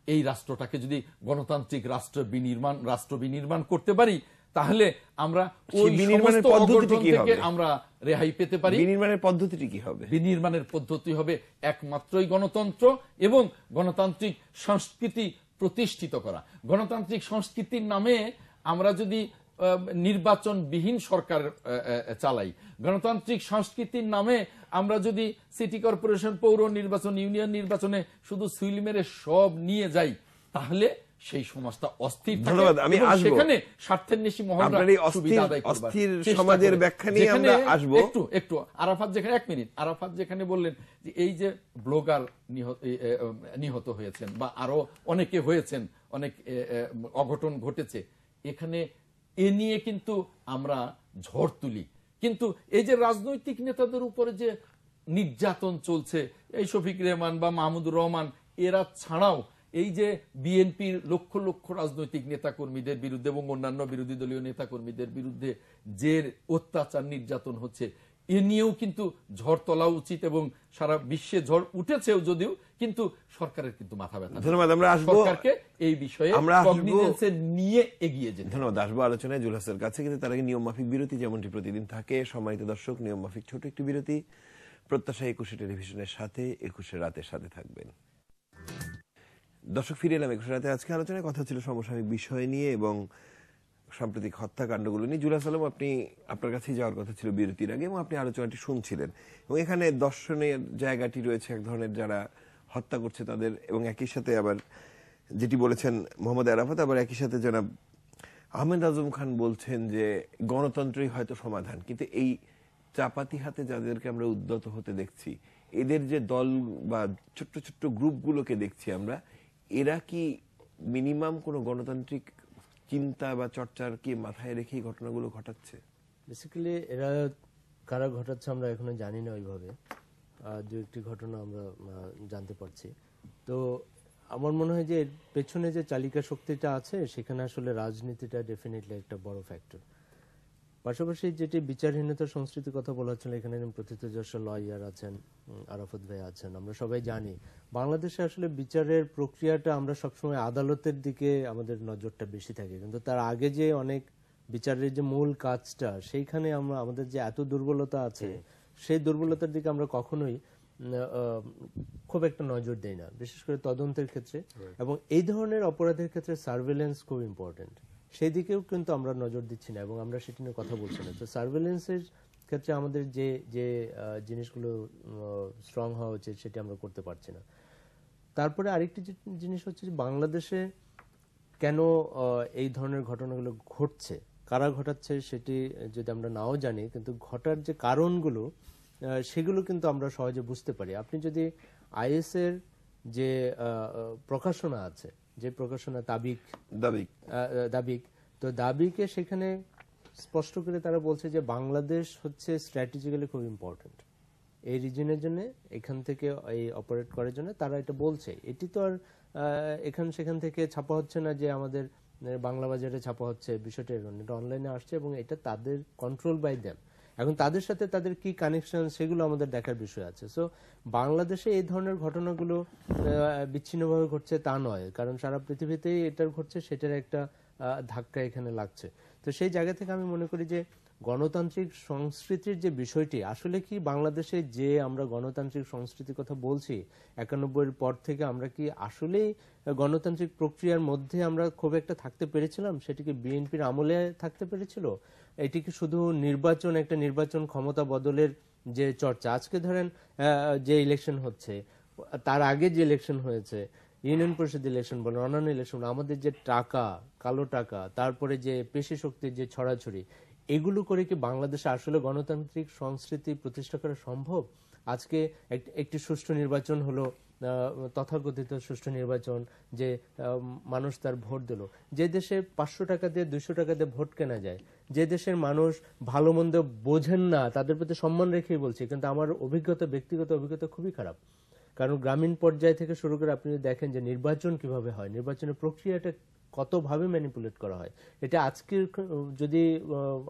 এই রাষ্ট্রটাকে যদি গণতান্ত্রিক রাষ্ট্র বিনির্মাণ রাষ্ট্র বিনির্মাণ করতে পারি তাহলে আমরা ওই বিনির্মাণের পদ্ধতিটি কি হবে? আমরা রেহাই পেতে পারি। বিনির্মাণের পদ্ধতিটি কি হবে? বিনির্মাণের পদ্ধতি হবে একমাত্রই গণতন্ত্র এবং গণতান্ত্রিক সংস্কৃতি প্রতিষ্ঠিত করা। গণতান্ত্রিক সংস্কৃতির নামে আমরা যদি নির্বাচনবিহীন সরকার চালাই গণতান্ত্রিক সংস্কৃতির নামে আমরা যদি সিটি কর্পোরেশন পৌর নির্বাচন ইউনিয়ন নির্বাচনে শুধু সুইল মেরে সব নিয়ে যাই তাহলে সেই সমাজটা অস্থির ধন্যবাদ, আমি আসব। সেখানে স্বার্থের নিশি অস্থির- সমাজের ব্যাখ্যা নিয়ে যেখানে আমরা আসব। একটু একটু আরাফাত যেখানে এক মিনিট আরাফাত যেখানে বললেন যে এই যে ব্লগার নিহত হয়েছেন বা আরও অনেকে হয়েছেন অনেক অঘটন ঘটেছে এখানে এ নিয়ে কিন্তু আমরা ঝড় তুলি। কিন্তু এই যে রাজনৈতিক নেতাদের উপরে যে নির্যাতন চলছে, এই শফিক রেহমান বা মাহমুদুর রহমান, এরা ছাড়াও এই যে বিএনপির লক্ষ লক্ষ রাজনৈতিক নেতাকর্মীদের বিরুদ্ধে এবং অন্যান্য বিরোধী দলীয় নেতাকর্মীদের বিরুদ্ধে যে অত্যাচার নির্যাতন হচ্ছে এ নিয়েও কিন্তু ঝড় তোলা উচিত এবং সারা বিশ্বে ঝড় উঠেছেও যদিও কিন্তু সরকারের কিন্তু মাথা ব্যথা ধন্যবাদ, আমরা আসব। সরকারকে এই বিষয়ে আমরা নিয়ে এগিয়ে যেতে। ধন্যবাদ আসব আলোচনায়। জুলাসের কাছে কিন্তু তার আগে নিয়ম মাফিক বিরতি যেমনটি প্রতিদিন থাকে। সম্মানিত দর্শক নিয়ম মাফিক ছোট একটি বিরতি। প্রত্যাশা একুশে টেলিভিশনের সাথে একুশে রাতের সাথে থাকবেন। দর্শক ফিরে এলাম একুশে রাতে। আজকে আলোচনায় কথা ছিল সমসাময়িক বিষয় নিয়ে এবং সাম্প্রতিক হত্যাকাণ্ডগুলো নিয়ে। জুলাস আলম আপনি, আপনার কাছেই যাওয়ার কথা ছিল বিরতির আগে এবং আপনি আলোচনাটি শুনছিলেন। এবং এখানে দর্শনের জায়গাটি রয়েছে, এক ধরনের যারা হত্যা করছে তাদের এবং একই সাথে আবার যেটি বলেছেন মোহাম্মদ আরাফাত, আবার একই সাথে জনাব আহমেদ আজম খান বলছেন যে গণতন্ত্রই হয়তো সমাধান, কিন্তু এই চাপাতি হাতে যাদেরকে আমরা উদ্যত হতে দেখছি, এদের যে দল বা ছোট্ট ছোট্ট গ্রুপগুলোকে দেখছি আমরা, এরা কি মিনিমাম কোনো গণতান্ত্রিক চিন্তা বা চর্চার কি মাথায় রেখে ঘটনাগুলো ঘটাচ্ছে? বেসিক্যালি এরা কারা ঘটাচ্ছে আমরা এখনও জানি না ওইভাবে। দু একটি ঘটনা আমরা জানতে পারছি। তো আমার মনে হয় যে পেছনে যে চালিকা শক্তিটা আছে, সেখানে আসলে রাজনীতিটা ডেফিনেটলি একটা বড় ফ্যাক্টর পাশাপাশি যেটি বিচারহীনতার সংস্কৃতির কথা বলা হচ্ছিল এখানে প্রথিতযশ লয়ার আছেন আরাফত ভাই আছেন আমরা সবাই জানি। বাংলাদেশে আসলে বিচারের প্রক্রিয়াটা আমরা সবসময় আদালতের দিকে আমাদের নজরটা বেশি থাকে। কিন্তু তার আগে যে অনেক বিচারের যে মূল কাজটা সেইখানে আমরা আমাদের যে এত দুর্বলতা আছে সেই দুর্বলতার দিকে আমরা কখনোই খুব একটা নজর দেই না। বিশেষ করে তদন্তের ক্ষেত্রে। এবং এই ধরনের অপরাধের ক্ষেত্রে সার্ভেলেন্স খুব ইম্পর্টেন্ট সেই দিকেও কিন্তু আমরা নজর দিচ্ছি না এবং আমরা সেটি নিয়ে কথা বলছি না। তো সার্ভেলেন্সের ক্ষেত্রে আমাদের যে যে জিনিসগুলো স্ট্রং হওয়া উচিত সেটি আমরা করতে পারছি না। তারপরে আরেকটি জিনিস হচ্ছে যে বাংলাদেশে কেন এই ধরনের ঘটনাগুলো ঘটছে, কারা ঘটাচ্ছে সেটি যদি আমরা নাও জানি, কিন্তু ঘটার যে কারণগুলো সেগুলো কিন্তু আমরা সহজে বুঝতে পারি। আপনি যদি আইএসের যে প্রকাশনা আছে যে প্রকাশনা দাবিক দাবি আহ, দাবিক। তো দাবিকে সেখানে স্পষ্ট করে তারা বলছে যে বাংলাদেশ হচ্ছে স্ট্র্যাটেজিক্যালি খুব ইম্পর্টেন্ট এই রিজনের জন্য এখান থেকে এই অপারেট করার জন্য তারা এটা বলছে। এটি তো আর এখান সেখান থেকে ছাপা হচ্ছে না যে আমাদের বাংলা বাজারে ছাপা হচ্ছে বিষয়টা এটা অনলাইনে আসছে এবং এটা তাদের কন্ট্রোল বাই দেম এখন তাদের সাথে তাদের কি কানেকশন সেগুলো আমাদের দেখার বিষয় আছে। সো বাংলাদেশে এই ধরনের ঘটনাগুলো বিচ্ছিন্নভাবে ঘটছে তা নয়। কারণ সারা পৃথিবীতেই এটার ঘটছে, সেটার একটা ধাক্কা এখানে লাগছে। তো সেই জায়গা থেকে আমি মনে করি যে গণতান্ত্রিক সংস্কৃতির যে বিষয়টি, আসলে কি বাংলাদেশে যে আমরা গণতান্ত্রিক সংস্কৃতির কথা বলছি, একানব্বইয়ের পর থেকে আমরা কি আসলেই গণতান্ত্রিক প্রক্রিয়ার মধ্যে আমরা খুব একটা থাকতে পেরেছিলাম? সেটিকে বিএনপির আমলে থাকতে পেরেছিল? এটি কি শুধু নির্বাচন, একটা নির্বাচন ক্ষমতা বদলের যে চর্চা, আজকে ধরেন যে ইলেকশন হচ্ছে, তার আগে যে ইলেকশন হয়েছে ইউনিয়ন পরিষদ ইলেকশন বলেন, অন্যান্য ইলেকশন আমাদের যে টাকা, কালো টাকা, তারপরে যে পেশি শক্তির যে ছড়াছড়ি, এগুলো করে কি বাংলাদেশে আসলে গণতান্ত্রিক সংস্কৃতি প্রতিষ্ঠা করা সম্ভব? আজকে এক- একটি সুষ্ঠু নির্বাচন হলো তথাকথিত সুষ্ঠু নির্বাচন যে মানুষ তার ভোট দিল। যে দেশে পাঁচশো টাকা দিয়ে দুইশো টাকা দিয়ে ভোট কেনা যায়, যে দেশের মানুষ ভালো মন্দ বোঝেন না, তাদের প্রতি সম্মান রেখেই বলছি, কিন্তু আমার অভিজ্ঞতা, ব্যক্তিগত অভিজ্ঞতা খুবই খারাপ। কারণ গ্রামীণ পর্যায় থেকে শুরু করে আপনি দেখেন যে নির্বাচন কীভাবে হয়, নির্বাচনের প্রক্রিয়াটা কতভাবে ম্যানিপুলেট করা হয়। এটা আজকের, যদি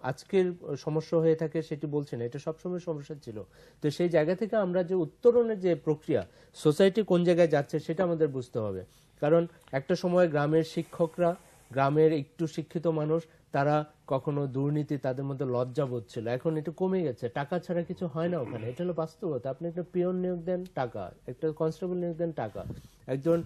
আজকের সমস্যা হয়ে থাকে, সেটি বলছে না। এটা সবসময় সমস্যা ছিল। তো সেই জায়গা থেকে আমরা যে উত্তরণের যে প্রক্রিয়া সোসাইটি কোন জায়গায় যাচ্ছে, সেটা আমাদের বুঝতে হবে। কারণ একটা সময় গ্রামের শিক্ষকরা, গ্রামের একটু শিক্ষিত মানুষ, তারা কখনো দুর্নীতি তাদের মধ্যে লজ্জাবোধ ছিল। এখন এটা কমে গেছে। টাকা ছাড়া কিছু হয় না ওখানে। এটা হলো বাস্তবতা। আপনি একটা পিয়ন নিয়োগ দেন টাকা। একটা কনস্টেবল নিয়োগ দেন টাকা। একজন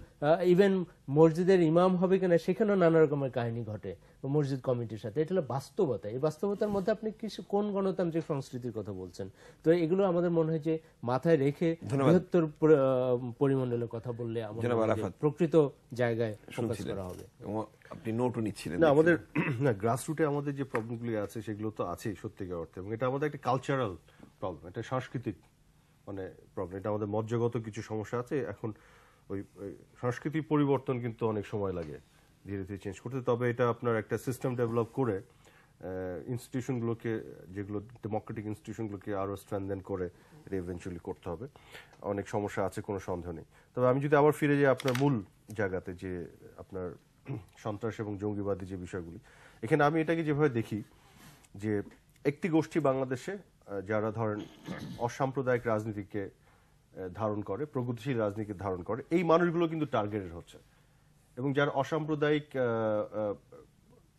ইভেন মসজিদের ইমাম হবে কিনা সেখানেও নানা রকমের কাহিনী ঘটে মসজিদ কমিটির সাথে। এটা হলো বাস্তবতা। এই বাস্তবতার মধ্যে আপনি কিছু কোন গণতান্ত্রিক সংস্কৃতির কথা বলছেন? তো এগুলো আমাদের মনে হয় যে মাথায় রেখে বৃহত্তর আহ, পরিমণ্ডলের কথা বললে আরাফাত। প্রকৃত জায়গায় ফোকাস করা হবে। আপনি নোটও নিচ্ছিলেন না আমাদের না গ্রাসরুটে আমাদের যে প্রবলেমগুলি আছে, সেগুলো তো আছেই সত্যিকার অর্থে। এবং এটা আমাদের একটা কালচারাল প্রবলেম এটা সাংস্কৃতিক মানে প্রবলেম এটা আমাদের মজ্জাগত কিছু সমস্যা আছে। এখন ওই সংস্কৃতির পরিবর্তন কিন্তু অনেক সময় লাগে ধীরে ধীরে চেঞ্জ করতে। তবে এটা আপনার একটা সিস্টেম ডেভেলপ করে ইনস্টিটিউশনগুলোকে যেগুলো ডেমোক্রেটিক ইনস্টিটিউশনগুলোকে আরও স্ট্রেনদেন করে, এটা করতে হবে। অনেক সমস্যা আছে, কোনো সন্দেহ নেই। তবে আমি যদি আবার ফিরে যাই আপনার মূল জায়গাতে, যে আপনার সন্ত্রাস এবং জঙ্গিবাদী যে বিষয়গুলি এখানে আমি এটাকে যেভাবে দেখি, যে একটি গোষ্ঠী বাংলাদেশে যারা ধরেন অসাম্প্রদায়িক রাজনীতিকে ধারণ করে, প্রগতিশীল রাজনীতিকে ধারণ করে, এই মানুষগুলো কিন্তু টার্গেটেড হচ্ছে। এবং যারা অসাম্প্রদায়িক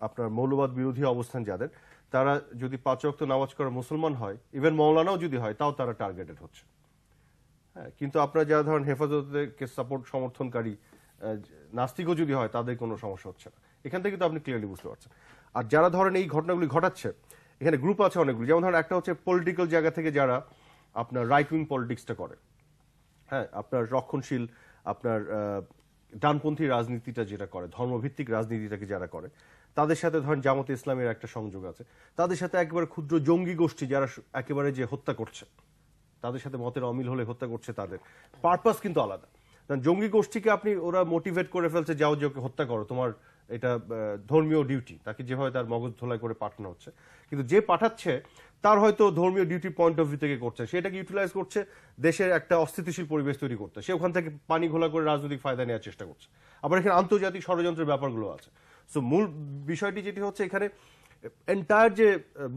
আপনার মৌলবাদ বিরোধী অবস্থান যাদের, তারা যদি পাঁচ ওয়াক্ত নামাজ করা মুসলমান হয় ইভেন মৌলানাও যদি হয়, তাও তারা টার্গেটেড হচ্ছে। হ্যাঁ কিন্তু আপনারা যারা ধরেন হেফাজতকে সাপোর্ট সমর্থনকারী নাস্তিকও যদি হয়, তাদের কোনো সমস্যা হচ্ছে না। এখান থেকে তো আপনি ক্লিয়ারলি বুঝতে পারছেন। আর যারা ধরেন এই ঘটনাগুলি ঘটাচ্ছে, এখানে গ্রুপ আছে অনেকগুলি। যেমন ধরেন একটা হচ্ছে পলিটিক্যাল জায়গা থেকে যারা আপনার রাইট উইং পলিটিক্সটা করে হ্যাঁ আপনার রক্ষণশীল, আপনার ডানপন্থী রাজনীতিটা যেটা করে, ধর্মভিত্তিক রাজনীতিটাকে যারা করে, তাদের সাথে ধরেন জামাতে ইসলামের একটা সংযোগ আছে। তাদের সাথে একেবারে ক্ষুদ্র জঙ্গি গোষ্ঠী যারা একেবারে যে হত্যা করছে, তাদের সাথে মতের অমিল হলে হত্যা করছে তাদের। পারপাস কিন্তু আলাদা। জঙ্গি গোষ্ঠীকে আপনি ওরা মোটিভেট করে ফেলছে, যাও যে হত্যা করো, তোমার এটা ধর্মীয় ডিউটি তাকে যেভাবে তার মগজ ধোলাই করে পাঠানো হচ্ছে। কিন্তু যে পাঠাচ্ছে, তার হয়তো ধর্মীয় ডিউটি পয়েন্ট অফ ভিউ থেকে করছে। সেটাকে ইউটিলাইজ করছে, দেশের একটা অস্থিতিশীল পরিবেশ তৈরি করতে। সে ওখান থেকে পানি ঘোলা করে রাজনৈতিক ফায়দা নেওয়ার চেষ্টা করছে। আবার এখানে আন্তর্জাতিক ষড়যন্ত্রের ব্যাপারগুলো আছে। সো মূল বিষয়টি যেটি হচ্ছে এখানে এন্টায়ার যে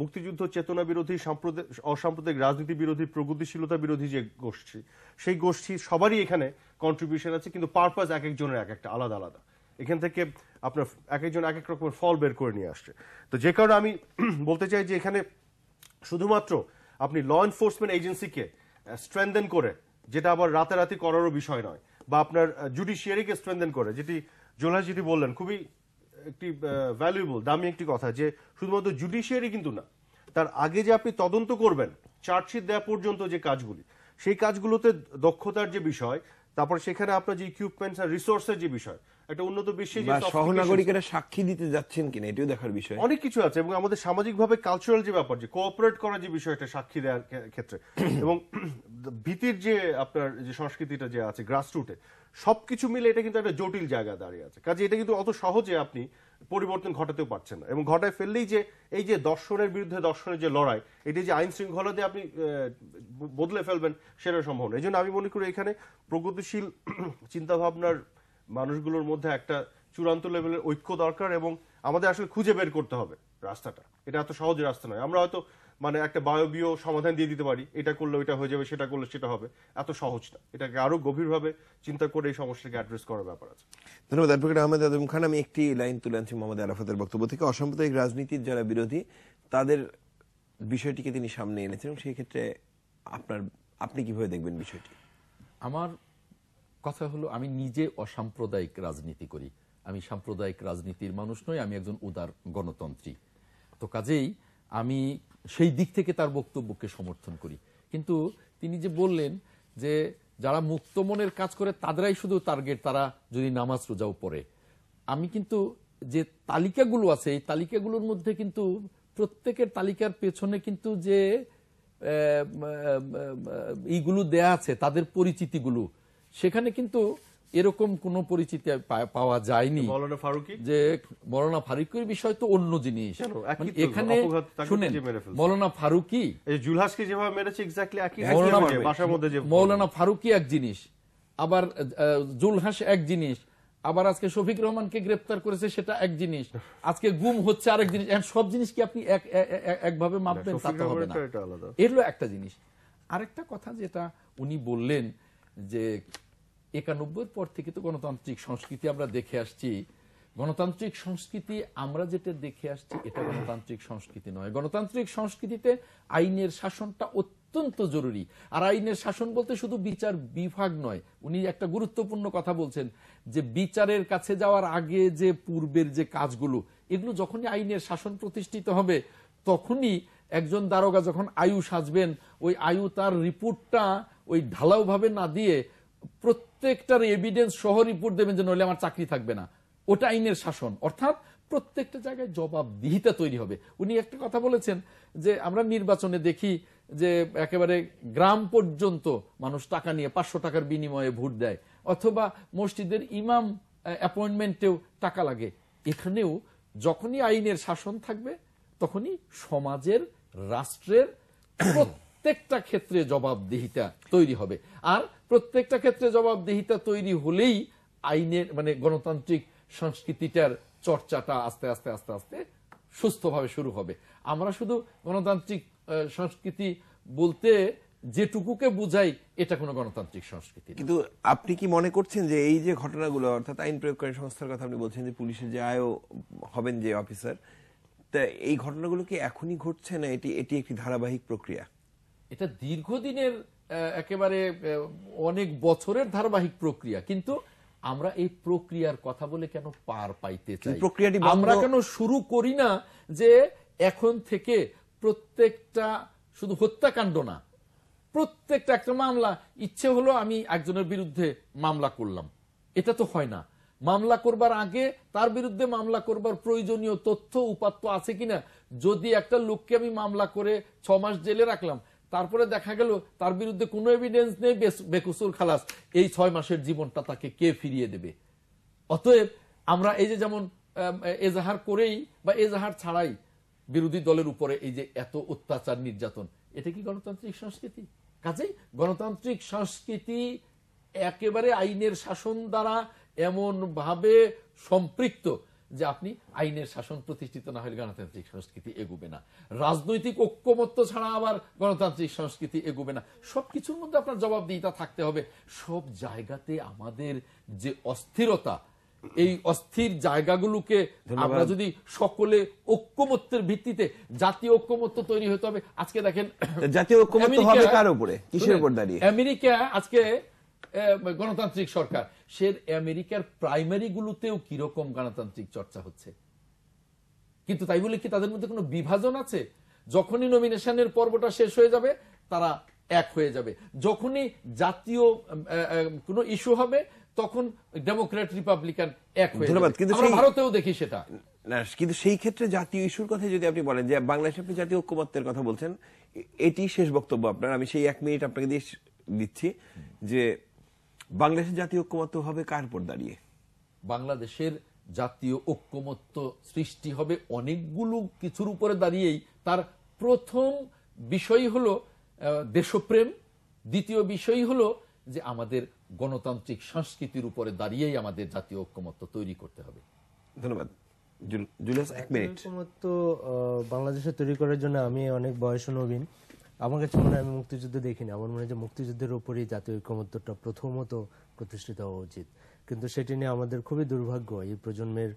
মুক্তিযুদ্ধ চেতনা বিরোধী সাম্প্রদায়িক অসাম্প্রদায়িক রাজনীতি বিরোধী, প্রগতিশীলতা বিরোধী যে গোষ্ঠী, সেই গোষ্ঠী সবারই এখানে কন্ট্রিবিউশন আছে, কিন্তু পারপাস এক একজনের এক একটা, আলাদা আলাদা। এখান থেকে আপনার এক একজন এক এক রকমের ফল বের করে নিয়ে আসছে। তো যে কারণে আমি বলতে চাই যে এখানে শুধুমাত্র আপনি ল এনফোর্সমেন্ট এজেন্সিকে স্ট্রেনদেন করে, যেটা আবার রাতারাতি করারও বিষয় নয়, বা আপনার জুডিশিয়ারিকে স্ট্রেনদেন করে, যেটি জোলহাস যেটি বললেন, খুবই একটি ভ্যালুয়েবল দামি একটি কথা যে শুধুমাত্র জুডিশিয়ারি কিন্তু না, তার আগে যে আপনি তদন্ত করবেন চার্জশিট দেওয়া পর্যন্ত যে কাজগুলি, সেই কাজগুলোতে দক্ষতার যে বিষয়, তারপর সেখানে আপনার যে ইকুইপমেন্টস আর রিসোর্সের যে বিষয় একটা উন্নত বিশ্বে যে সহনাগরিকেরা সাক্ষী দিতে যাচ্ছেন কিনা এটিও দেখার বিষয়। অনেক কিছু আছে এবং আমাদের সামাজিকভাবে কালচারাল যে ব্যাপার যে কোঅপারেট করার যে বিষয়টা সাক্ষী দেওয়ার ক্ষেত্রে এবং ভীতির যে আপনার যে সংস্কৃতিটা যে আছে গ্রাসরুটে সবকিছু মিলে এটা কিন্তু একটা জটিল জায়গা দাঁড়িয়ে আছে। কাজে এটা কিন্তু অত সহজে আপনি পরিবর্তন ঘটাতেও পারছেন না। এবং ঘটায় ফেললেই যে এই যে দর্শনের বিরুদ্ধে দর্শনের যে লড়াই এটি যে আইন শৃঙ্খলা দিয়ে আপনি বদলে ফেলবেন সেটা সম্ভব না। এই জন্য আমি মনে করি এখানে প্রগতিশীল চিন্তাভাবনার মানুষগুলোর মধ্যে একটা চূড়ান্ত লেভেলের ঐক্য দরকার এবং আমাদের আসলে খুঁজে বের করতে হবে রাস্তাটা। এটা এত সহজ রাস্তা নয়। আমরা হয়তো মানে একটা বায়বীয় সমাধান দিয়ে দিতে পারি। এটা করলে ওইটা হয়ে যাবে সেটা করলে সেটা হবে। এত সহজ না। এটাকে আরও গভীরভাবে চিন্তা করে এই সমস্যাকে অ্যাড্রেস করার ব্যাপার আছে। ধন্যবাদ অ্যাডভোকেট আহমেদ আদম খান। আমি একটি লাইন তুলে আনছি মোহাম্মদ আরাফাতের বক্তব্য থেকে। অসাম্প্রদায়িক রাজনীতির যারা বিরোধী তাদের বিষয়টিকে তিনি সামনে এনেছেন। এবং সেই ক্ষেত্রে আপনার আপনি কীভাবে দেখবেন বিষয়টি? আমার কথা হলো, আমি নিজে অসাম্প্রদায়িক রাজনীতি করি। আমি সাম্প্রদায়িক রাজনীতির মানুষ নই, আমি একজন উদার গণতন্ত্রী। তো কাজেই আমি সেই দিক থেকে তার বক্তব্যকে সমর্থন করি। কিন্তু তিনি যে বললেন যে, যারা মুক্ত মনের কাজ করে, তাদেরাই শুধু টার্গেট, তারা যদি নামাজ রোজাও পড়ে। আমি কিন্তু যে তালিকাগুলো আছে, এই তালিকাগুলোর মধ্যে কিন্তু প্রত্যেকের তালিকার পেছনে কিন্তু যে এইগুলো দেয়া আছে, তাদের পরিচিতিগুলো। সেখানে কিন্তু এরকম কোনো পরিচিতি পাওয়া যায়নি। যে মৌলানা ফারুকের বিষয় তো অন্য জিনিস। মানে এখানে শুনেন। মৌলানা ফারুকি জুলহাসকে যেভাবে মেরেছে মৌলানা ফারুকি এক জিনিস আবার জুলহাস এক জিনিস আবার আজকে শফিক রহমানকে গ্রেপ্তার করেছে সেটা এক জিনিস আজকে গুম হচ্ছে আরেক জিনিস এখন সব জিনিস কি আপনি একভাবে মাপবেন? তা হবে না। রহমানেরটা এটা আলাদা। এর একটা জিনিস। আরেকটা কথা যেটা উনি বললেন যে একানব্বই পর থেকে তো গণতান্ত্রিক সংস্কৃতি আমরা দেখে আসছি। গণতান্ত্রিক সংস্কৃতি আমরা যেটা দেখে আসছি, এটা গণতান্ত্রিক সংস্কৃতি নয়। গণতান্ত্রিক সংস্কৃতিতে আইনের শাসনটা অত্যন্ত জরুরি। আর আইনের শাসন বলতে শুধু বিচার বিভাগ নয়, উনি একটা গুরুত্বপূর্ণ কথা বলছেন যে বিচারের কাছে যাওয়ার আগে যে পূর্বের যে কাজগুলো, এগুলো যখনই আইনের শাসন প্রতিষ্ঠিত হবে, তখনই একজন দারোগা যখন আয়ু সাজবেন, ওই আয়ু তার রিপোর্টটা ওই ঢালাও ভাবে না দিয়ে প্রত্যেকটার এভিডেন্স সহ রিপোর্ট দেবেন যে নইলে আমার চাকরি থাকবে না। ওটা আইনের শাসন। অর্থাৎ প্রত্যেকটা জায়গায় জবাবদিহিতা তৈরি হবে। উনি একটা কথা বলেছেন যে, আমরা নির্বাচনে দেখি যে, একেবারে গ্রাম পর্যন্ত মানুষ টাকা নিয়ে পাঁচশো টাকার বিনিময়ে ভোট দেয়। অথবা মসজিদের ইমাম অ্যাপয়েন্টমেন্টেও টাকা লাগে। এখানেও যখনই আইনের শাসন থাকবে, তখনই সমাজের, রাষ্ট্রের প্রত্যেকটা ক্ষেত্রে জবাবদিহিতা তৈরি হবে। আর প্রত্যেকটা ক্ষেত্রে জবাবদিহিতা তৈরি হলেই আইনের মানে গণতান্ত্রিক সংস্কৃতিটার চর্চাটা আস্তে আস্তে আস্তে আস্তে সুস্থভাবে শুরু হবে। আমরা শুধু গণতান্ত্রিক সংস্কৃতি বলতে যেটুকুকে বুঝাই এটা কোনো গণতান্ত্রিক সংস্কৃতি কিন্তু আপনি কি মনে করছেন যে এই যে ঘটনাগুলো অর্থাৎ আইন প্রয়োগকারী সংস্থার কথা আপনি বলছেন যে পুলিশের যে আয়ও হবেন যে অফিসার তা এই ঘটনাগুলো কি এখনই ঘটছে না এটি এটি একটি ধারাবাহিক প্রক্রিয়া? এটা দীর্ঘদিনের একেবারে অনেক বছরের ধারাবাহিক প্রক্রিয়া কিন্তু আমরা এই প্রক্রিয়ার কথা বলে কেন পার পাইতে চাই? প্রক্রিয়াটি আমরা কেন শুরু করি না যে এখন থেকে প্রত্যেকটা শুধু হত্যাকাণ্ড না প্রত্যেকটা একটা মামলা ইচ্ছে হলো আমি একজনের বিরুদ্ধে মামলা করলাম। এটা তো হয় না। মামলা করবার আগে তার বিরুদ্ধে মামলা করবার প্রয়োজনীয় তথ্য উপাত্ত আছে কিনা? যদি একটা লোককে আমি মামলা করে ছ মাস জেলে রাখলাম তারপরে দেখা গেল তার বিরুদ্ধে কোনো এভিডেন্স নেই বেকসুর খালাস। এই ছয় মাসের জীবনটা তাকে কে ফিরিয়ে দেবে? অতএব আমরা এই যে যেমন এজাহার করেই বা এজাহার ছাড়াই বিরোধী দলের উপরে এই যে এত অত্যাচার নির্যাতন, এটা কি গণতান্ত্রিক সংস্কৃতি? কাজেই গণতান্ত্রিক সংস্কৃতি একেবারে আইনের শাসন দ্বারা এমন ভাবে সম্পৃক্ত যে আপনি আইনের শাসন প্রতিষ্ঠিত না হলে গণতান্ত্রিক সংস্কৃতি এগুবে না রাজনৈতিক ঐক্যমত্য ছাড়া আবার গণতান্ত্রিক সংস্কৃতি এগুবে না সবকিছুর মধ্যে আপনার জবাবদিহিতা থাকতে হবে সব জায়গাতে আমাদের যে অস্থিরতা এই অস্থির জায়গাগুলোকে আমরা যদি সকলে ঐক্যমত্যের ভিত্তিতে জাতীয় ঐক্যমত্য তৈরি হতে হবে আজকে দেখেন জাতীয় ঐক্যমত্য আমেরিকা- হবে কার উপরে? কিসের উপর দাঁড়িয়ে? আমেরিকা আজকে গণতান্ত্রিক সরকার। সে আমেরিকার প্রাইমারি গুলোতেও কীরকম গণতান্ত্রিক চর্চা হচ্ছে? কিন্তু তাই বলে কি তাদের মধ্যে কোনো বিভাজন আছে? যখনই নমিনেশনের পর্বটা শেষ হয়ে যাবে তারা এক হয়ে যাবে। যখনই জাতীয় কোনো ইস্যু হবে তখন ডেমোক্রেট রিপাবলিকান এক হয়ে ধন্যবাদ, যাবে। কিন্তু ভারতেও দেখি সেটা। না কিন্তু সেই ক্ষেত্রে জাতীয় ইস্যুর কথা যদি আপনি বলেন যে বাংলাদেশে আপনি জাতীয় ঐক্যমত্যের কথা বলছেন এটি শেষ বক্তব্য আপনার। আমি সেই এক মিনিট আপনাকে দিয়ে দিচ্ছি যে বাংলাদেশের জাতীয় ঐক্যমত্য হবে কার উপর দাঁড়িয়ে? বাংলাদেশের জাতীয় ঐক্যমত্য সৃষ্টি হবে অনেকগুলো কিছুর উপরে দাঁড়িয়েই। তার প্রথম বিষয় হলো দেশপ্রেম। দ্বিতীয় বিষয় হলো যে আমাদের গণতান্ত্রিক সংস্কৃতির উপরে দাঁড়িয়েই আমাদের জাতীয় ঐক্যমত্য তৈরি করতে হবে। ধন্যবাদ। জুলিয়াস এক মিনিট। ঐক্যমত্য আহ, বাংলাদেশে তৈরি করার জন্য আমি অনেক বয়স নবীন। আমার কাছে মনে হয় আমি মুক্তিযুদ্ধ দেখিনি। আমার মনে হয় যে মুক্তিযুদ্ধের উপরই জাতীয় ঐক্যমত্যটা প্রথমত প্রতিষ্ঠিত হওয়া উচিত। কিন্তু সেটি নিয়ে আমাদের খুবই দুর্ভাগ্য। এই প্রজন্মের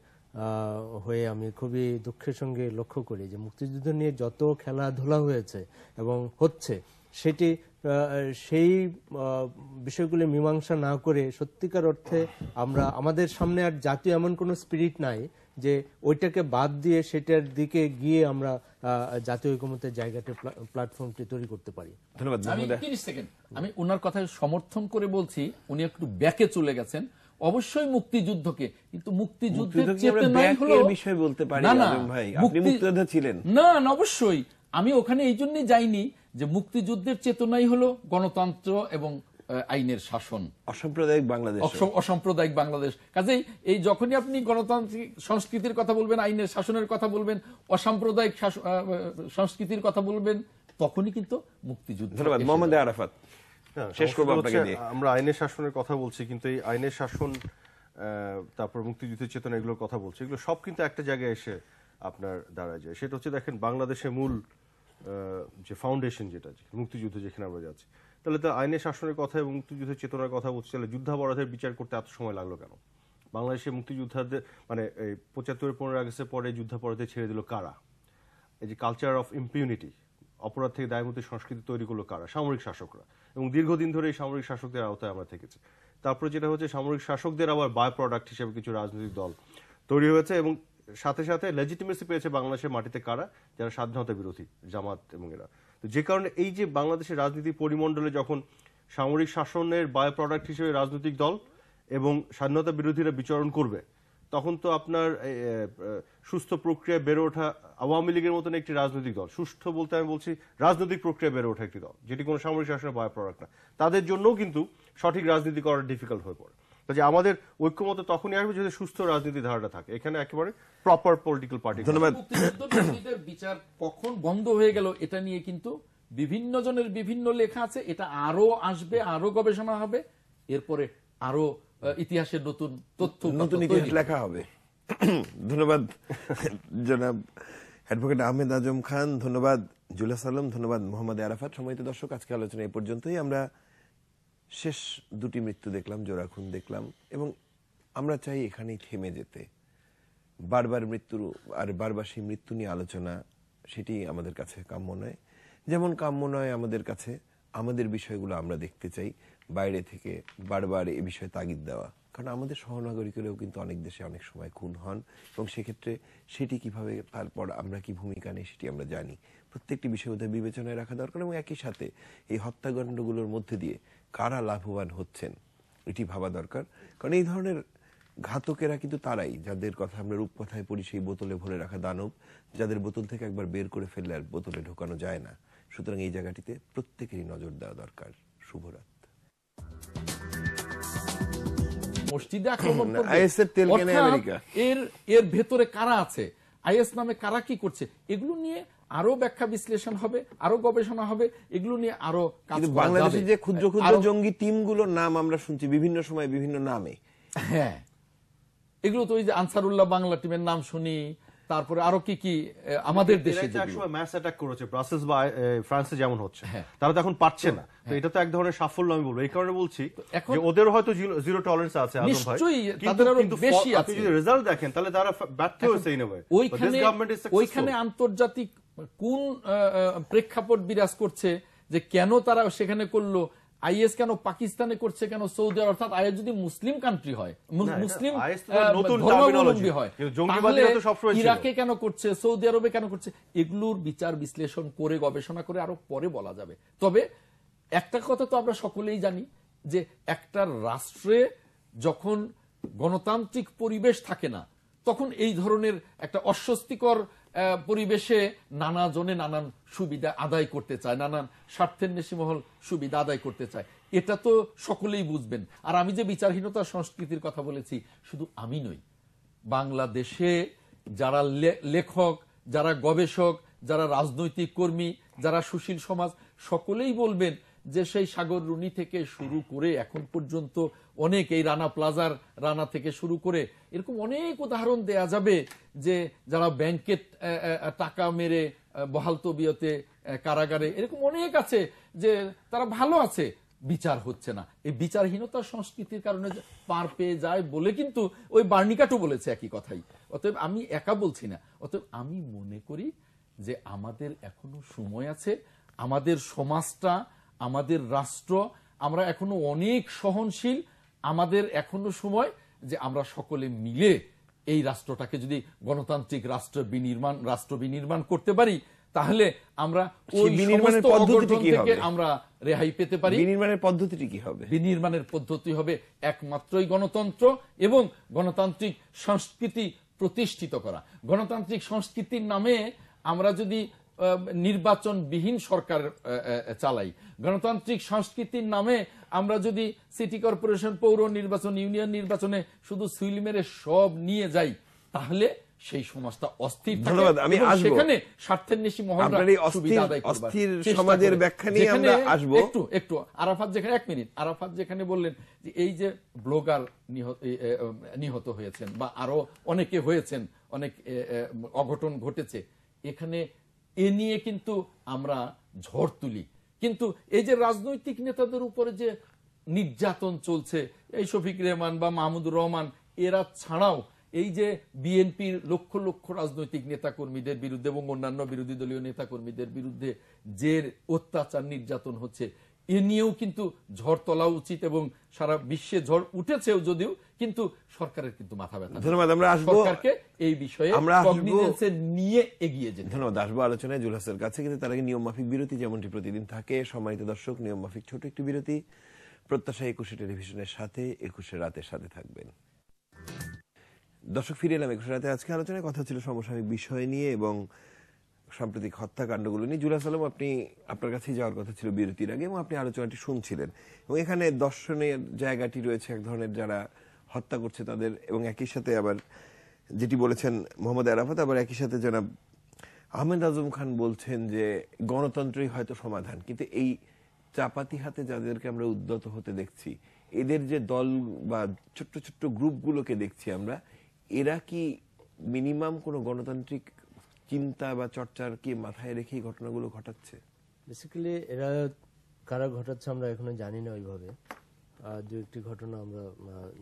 হয়ে আমি খুবই দুঃখের সঙ্গে লক্ষ্য করি যে মুক্তিযুদ্ধ নিয়ে যত খেলাধুলা হয়েছে এবং হচ্ছে, সেটি সেই বিষয়গুলি মীমাংসা না করে সত্যিকার অর্থে আমরা, আমাদের সামনে আর জাতীয় এমন কোনো স্পিরিট নাই যে ওইটাকে বাদ দিয়ে সেটার দিকে গিয়ে আমরা জাতীয় ঐকমত্যের জায়গাটি প্ল্যাটফর্মটি তৈরি করতে পারি। ধন্যবাদ আমি সেকেন্ড আমি ওনার কথায় সমর্থন করে বলছি উনি একটু ব্যাকে চলে গেছেন। অবশ্যই মুক্তিযুদ্ধকে কিন্তু মুক্তিযুদ্ধের মুক্তিযুদ্ধ কি আমরা চেতনাই হলো বিষয় বলতে পারি, না না। ভাই? আপনি মুক্তিযোদ্ধা ছিলেন। না না অবশ্যই। আমি ওখানে এই জন্যই যাইনি যে মুক্তিযুদ্ধের চেতনাই হলো গণতন্ত্র এবং আইনের শাসন। অসাম্প্রদায়িক বাংলাদেশ। অসাম্প্রদায়িক বাংলাদেশ। কাজেই এই যখনই আপনি গণতান্ত্রিক সংস্কৃতির কথা বলবেন আইনের শাসনের কথা বলবেন অসাম্প্রদায়িক সংস্কৃতির কথা বলবেন তখনই কিন্তু মুক্তিযুদ্ধ ধন্যবাদ মোহাম্মদ আরাফাত। শেষ করব আপনাকে দিয়ে। আমরা আইনের শাসনের কথা বলছি কিন্তু এই আইনের শাসন আহ, তারপর মুক্তিযুদ্ধের চেতনা এগুলোর কথা বলছি। এগুলো সব কিন্তু একটা জায়গায় এসে আপনার দাঁড়ায় যায়। সেটা হচ্ছে দেখেন বাংলাদেশের মূল আহ, যে ফাউন্ডেশন যেটা মুক্তিযুদ্ধ যেখানে আমরা যাচ্ছি তাহলে তো আইনের শাসনের কথা এবং মুক্তিযুদ্ধের চেতনার কথা বলছে, তাহলে যুদ্ধাপরাধের বিচার করতে এত সময় লাগল কেন? বাংলাদেশের মুক্তিযোদ্ধাদের মানে এই পঁচাত্তরের পনেরো আগস্টের পরে যুদ্ধাপরাধে ছেড়ে দিল কারা? এই যে কালচার অফ ইম্পিউনিটি অপরাধ থেকে দায়মুক্তি সংস্কৃতি তৈরি করল কারা? সামরিক শাসকরা। এবং দীর্ঘদিন ধরে এই সামরিক শাসকদের আওতায় আমরা থেকেছি। তারপরে যেটা হচ্ছে, সামরিক শাসকদের আবার বাই প্রোডাক্ট হিসেবে কিছু রাজনৈতিক দল তৈরি হয়েছে এবং সাথে সাথে লেজিটিমেসি পেয়েছে বাংলাদেশের মাটিতে কারা? যারা স্বাধীনতা বিরোধী জামাত এবং এরা। যে কারণে এই যে বাংলাদেশের রাজনীতি পরিমণ্ডলে যখন সামরিক শাসনের বাই প্রোডাক্ট হিসেবে রাজনৈতিক দল এবং স্বাধীনতা বিরোধীরা বিচরণ করবে, তখন তো আপনার সুস্থ প্রক্রিয়া বেড়ে ওঠা আওয়ামী লীগের মতন একটি রাজনৈতিক দল। সুস্থ বলতে আমি বলছি রাজনৈতিক প্রক্রিয়া বেড়ে ওঠা একটি দল, যেটি কোনো সামরিক শাসনের বায় প্রোডাক্ট না। তাদের জন্যও কিন্তু সঠিক রাজনীতি করা ডিফিকাল্ট হয়ে পড়ে। কাজে আমাদের ঐক্যমত তখনই আসবে যদি সুস্থ রাজনীতি ধারাটা থাকে। এখানে একেবারে প্রপার পলিটিক্যাল পার্টি ধন্যবাদ। বিচার কখন বন্ধ হয়ে গেল এটা নিয়ে কিন্তু বিভিন্ন জনের বিভিন্ন লেখা আছে। এটা আরও আসবে আরও গবেষণা হবে। এরপরে আরও ইতিহাসের নতুন তথ্য নতুন ইতিহাস লেখা হবে। ধন্যবাদ জনাব অ্যাডভোকেট আহমেদ আজম খান। ধন্যবাদ জুলাস আলম। ধন্যবাদ মোহাম্মদ আরাফাত। সম্মানিত দর্শক আজকে আলোচনা এই পর্যন্তই। আমরা শেষ দুটি মৃত্যু দেখলাম, জোড়াখুন দেখলাম, এবং আমরা চাই এখানেই থেমে যেতে। বারবার মৃত্যুর, আর বারবার সেই মৃত্যু নিয়ে আলোচনা, সেটি আমাদের কাছে কাম্য নয়। যেমন কাম্য নয় আমাদের কাছে, আমাদের বিষয়গুলো আমরা দেখতে চাই, বাইরে থেকে বারবার এ বিষয়ে তাগিদ দেওয়া। কারণ আমাদের সহনাগরিকেরাও কিন্তু অনেক দেশে অনেক সময় খুন হন, এবং সেক্ষেত্রে সেটি কীভাবে, তারপর আমরা কি ভূমিকা নেই সেটি আমরা জানি। প্রত্যেকটি বিষয় ওদের বিবেচনায় রাখা দরকার, এবং একই সাথে এই হত্যাকাণ্ডগুলোর মধ্যে দিয়ে কারা লাভবান হচ্ছেন এটি ভাবা দরকার। কারণ এই ধরনের ঘাতকেরা কিন্তু তারাই যাদের কথা আমরা রূপকথায় পড়ি সেই বোতলে ভরে রাখা দানব যাদের বোতল থেকে একবার বের করে ফেললে আর বোতলে ঢোকানো যায় না। সুতরাং এই জায়গাটিতে প্রত্যেকেরই নজর দেওয়া দরকার। শুভরাত মসজিদে আক্রমণ এর ভেতরে কারা আছে? আইএস নামে কারা কি করছে? এগুলো নিয়ে আরও ব্যাখ্যা বিশ্লেষণ হবে আরও গবেষণা হবে এগুলো নিয়ে আরও কাজ বাংলাদেশের যে ক্ষুদ্র ক্ষুদ্র জঙ্গি টিমগুলোর নাম আমরা শুনছি বিভিন্ন সময় বিভিন্ন নামে। হ্যাঁ। এগুলো তো ওই যে আনসারুল্লাহ বাংলা টিমের নাম শুনি তারপরে আরও কি কি আমাদের দেশে একসময় ম্যাচ অ্যাটাক করেছে ব্রাসেলস বা ফ্রান্সে যেমন হচ্ছে। হ্যাঁ। তারা তো এখন পারছে না। তো এটা তো এক ধরনের সাফল্য আমি বলব। এই কারণে বলছি যে ওদের হয়তো জিরো টলারেন্স আছে আজম ভাই। তাদের আরও বেশি আপনি আছে। যদি রেজাল্ট দেখেন তাহলে তারা ব্যর্থ হয়েছে ইন ওইখানে ওইখানে আন্তর্জাতিক কোন প্রেক্ষাপট বিরাজ করছে যে কেন তারা সেখানে করল? আইএস কেন পাকিস্তানে করছে কেন সৌদি? আরব অর্থাৎ আইএস যদি মুসলিম কান্ট্রি হয় মুসলিম ধর্মাবলম্বী হয়। ইরাকে কেন করছে? সৌদি আরবে কেন করছে? এগুলোর বিচার বিশ্লেষণ করে গবেষণা করে আরও পরে বলা যাবে। তবে একটা কথা তো আমরা সকলেই জানি যে একটা রাষ্ট্রে যখন গণতান্ত্রিক পরিবেশ থাকে না তখন এই ধরনের একটা অস্বস্তিকর পরিবেশে নানা জনে নানান সুবিধা আদায় করতে চায়, নানান স্বার্থের নেশিমহল সুবিধা আদায় করতে চায়। এটা তো সকলেই বুঝবেন। আর আমি যে বিচারহীনতা সংস্কৃতির কথা বলেছি, শুধু আমি নই। বাংলাদেশে যারা লেখক, যারা গবেষক, যারা রাজনৈতিক কর্মী, যারা সুশীল সমাজ, সকলেই বলবেন যে সেই সাগর রুনি থেকে শুরু করে এখন পর্যন্ত অনেক এই রানা প্লাজার রানা থেকে শুরু করে এরকম অনেক উদাহরণ দেয়া যাবে যে যারা ব্যাংকে টাকা মেরে বহাল তবিয়তে কারাগারে এরকম অনেক আছে যে তারা ভালো আছে, বিচার হচ্ছে না। এই বিচারহীনতার সংস্কৃতির কারণে পার পেয়ে যায় বলে কিন্তু ওই বার্নিকাটও বলেছে একই কথাই। অতএব আমি একা বলছি না। অতএব আমি মনে করি যে আমাদের এখনও সময় আছে, আমাদের সমাজটা আমাদের রাষ্ট্র আমরা এখনও অনেক সহনশীল আমাদের এখনও সময় যে আমরা সকলে মিলে এই রাষ্ট্রটাকে যদি গণতান্ত্রিক রাষ্ট্র বিনির্মাণ রাষ্ট্র বিনির্মাণ করতে পারি তাহলে আমরা ওই বিনির্মাণের কি থেকে হবে? আমরা রেহাই পেতে পারি। বিনির্মাণের পদ্ধতিটি কি হবে? বিনির্মাণের পদ্ধতি হবে একমাত্রই গণতন্ত্র এবং গণতান্ত্রিক সংস্কৃতি প্রতিষ্ঠিত করা। গণতান্ত্রিক সংস্কৃতির নামে আমরা যদি নির্বাচনবিহীন সরকার চালাই গণতান্ত্রিক সংস্কৃতির নামে আমরা যদি সিটি কর্পোরেশন পৌর নির্বাচন ইউনিয়ন নির্বাচনে শুধু সুইল মেরে সব নিয়ে যাই তাহলে সেই সমাজটা অস্থির ধন্যবাদ, আমি আসব। সেখানে স্বার্থের নেশি অস্থির- সমাজের ব্যাখ্যা নিয়ে আমরা আসব। একটু একটু আরাফাত যেখানে এক মিনিট আরাফাত যেখানে বললেন যে এই যে ব্লগার নিহত হয়েছেন বা আরও অনেকে হয়েছেন অনেক অঘটন ঘটেছে এখানে এ নিয়ে কিন্তু আমরা ঝড় তুলি। কিন্তু এই যে রাজনৈতিক নেতাদের উপরে যে নির্যাতন চলছে, এই শফিক রেহমান বা মাহমুদুর রহমান, এরা ছাড়াও এই যে বিএনপির লক্ষ লক্ষ রাজনৈতিক নেতাকর্মীদের বিরুদ্ধে এবং অন্যান্য বিরোধী দলীয় নেতাকর্মীদের বিরুদ্ধে যে অত্যাচার, নির্যাতন হচ্ছে এ নিয়েও কিন্তু ঝড় তোলা উচিত এবং সারা বিশ্বে ঝড় উঠেছেও যদিও কিন্তু সরকারের কিন্তু মাথা ব্যথা ধন্যবাদ, আমরা আসবো- সরকারকে এই বিষয়ে আমরা নিয়ে এগিয়ে যেতে। ধন্যবাদ আসব আলোচনায় জুলহাসের কাছে কিন্তু তার আগে নিয়ম মাফিক বিরতি যেমনটি প্রতিদিন থাকে। সম্মানিত দর্শক নিয়ম মাফিক ছোট একটি বিরতি। প্রত্যাশা একুশে টেলিভিশনের সাথে একুশে রাতের সাথে থাকবেন। দর্শক ফিরে এলাম একুশে রাতে। আজকে আলোচনায় কথা ছিল সমসাময়িক বিষয় নিয়ে এবং সাম্প্রতিক হত্যাকাণ্ডগুলো নিয়ে। জুলাস আলম আপনি, আপনার কাছেই যাওয়ার কথা ছিল বিরতির আগে, এবং আপনি আলোচনাটি শুনছিলেন। এবং এখানে দর্শনের জায়গাটি রয়েছে এক ধরনের যারা হত্যা করছে তাদের, এবং একই সাথে আবার যেটি বলেছেন মোহাম্মদ আরাফাত, আবার একই সাথে জনাব আহমেদ আজম খান বলছেন যে গণতন্ত্রই হয়তো সমাধান, কিন্তু এই চাপাতি হাতে যাদেরকে আমরা উদ্যত হতে দেখছি, এদের যে দল বা ছোট্ট ছোট্ট গ্রুপগুলোকে দেখছি আমরা, এরা কি মিনিমাম কোনো গণতান্ত্রিক চিন্তা বা চর্চার কি মাথায় রেখে ঘটনাগুলো ঘটাচ্ছে? বেসিক্যালি এরা কারা ঘটাচ্ছে আমরা এখনও জানি না ওইভাবে। দু একটি ঘটনা আমরা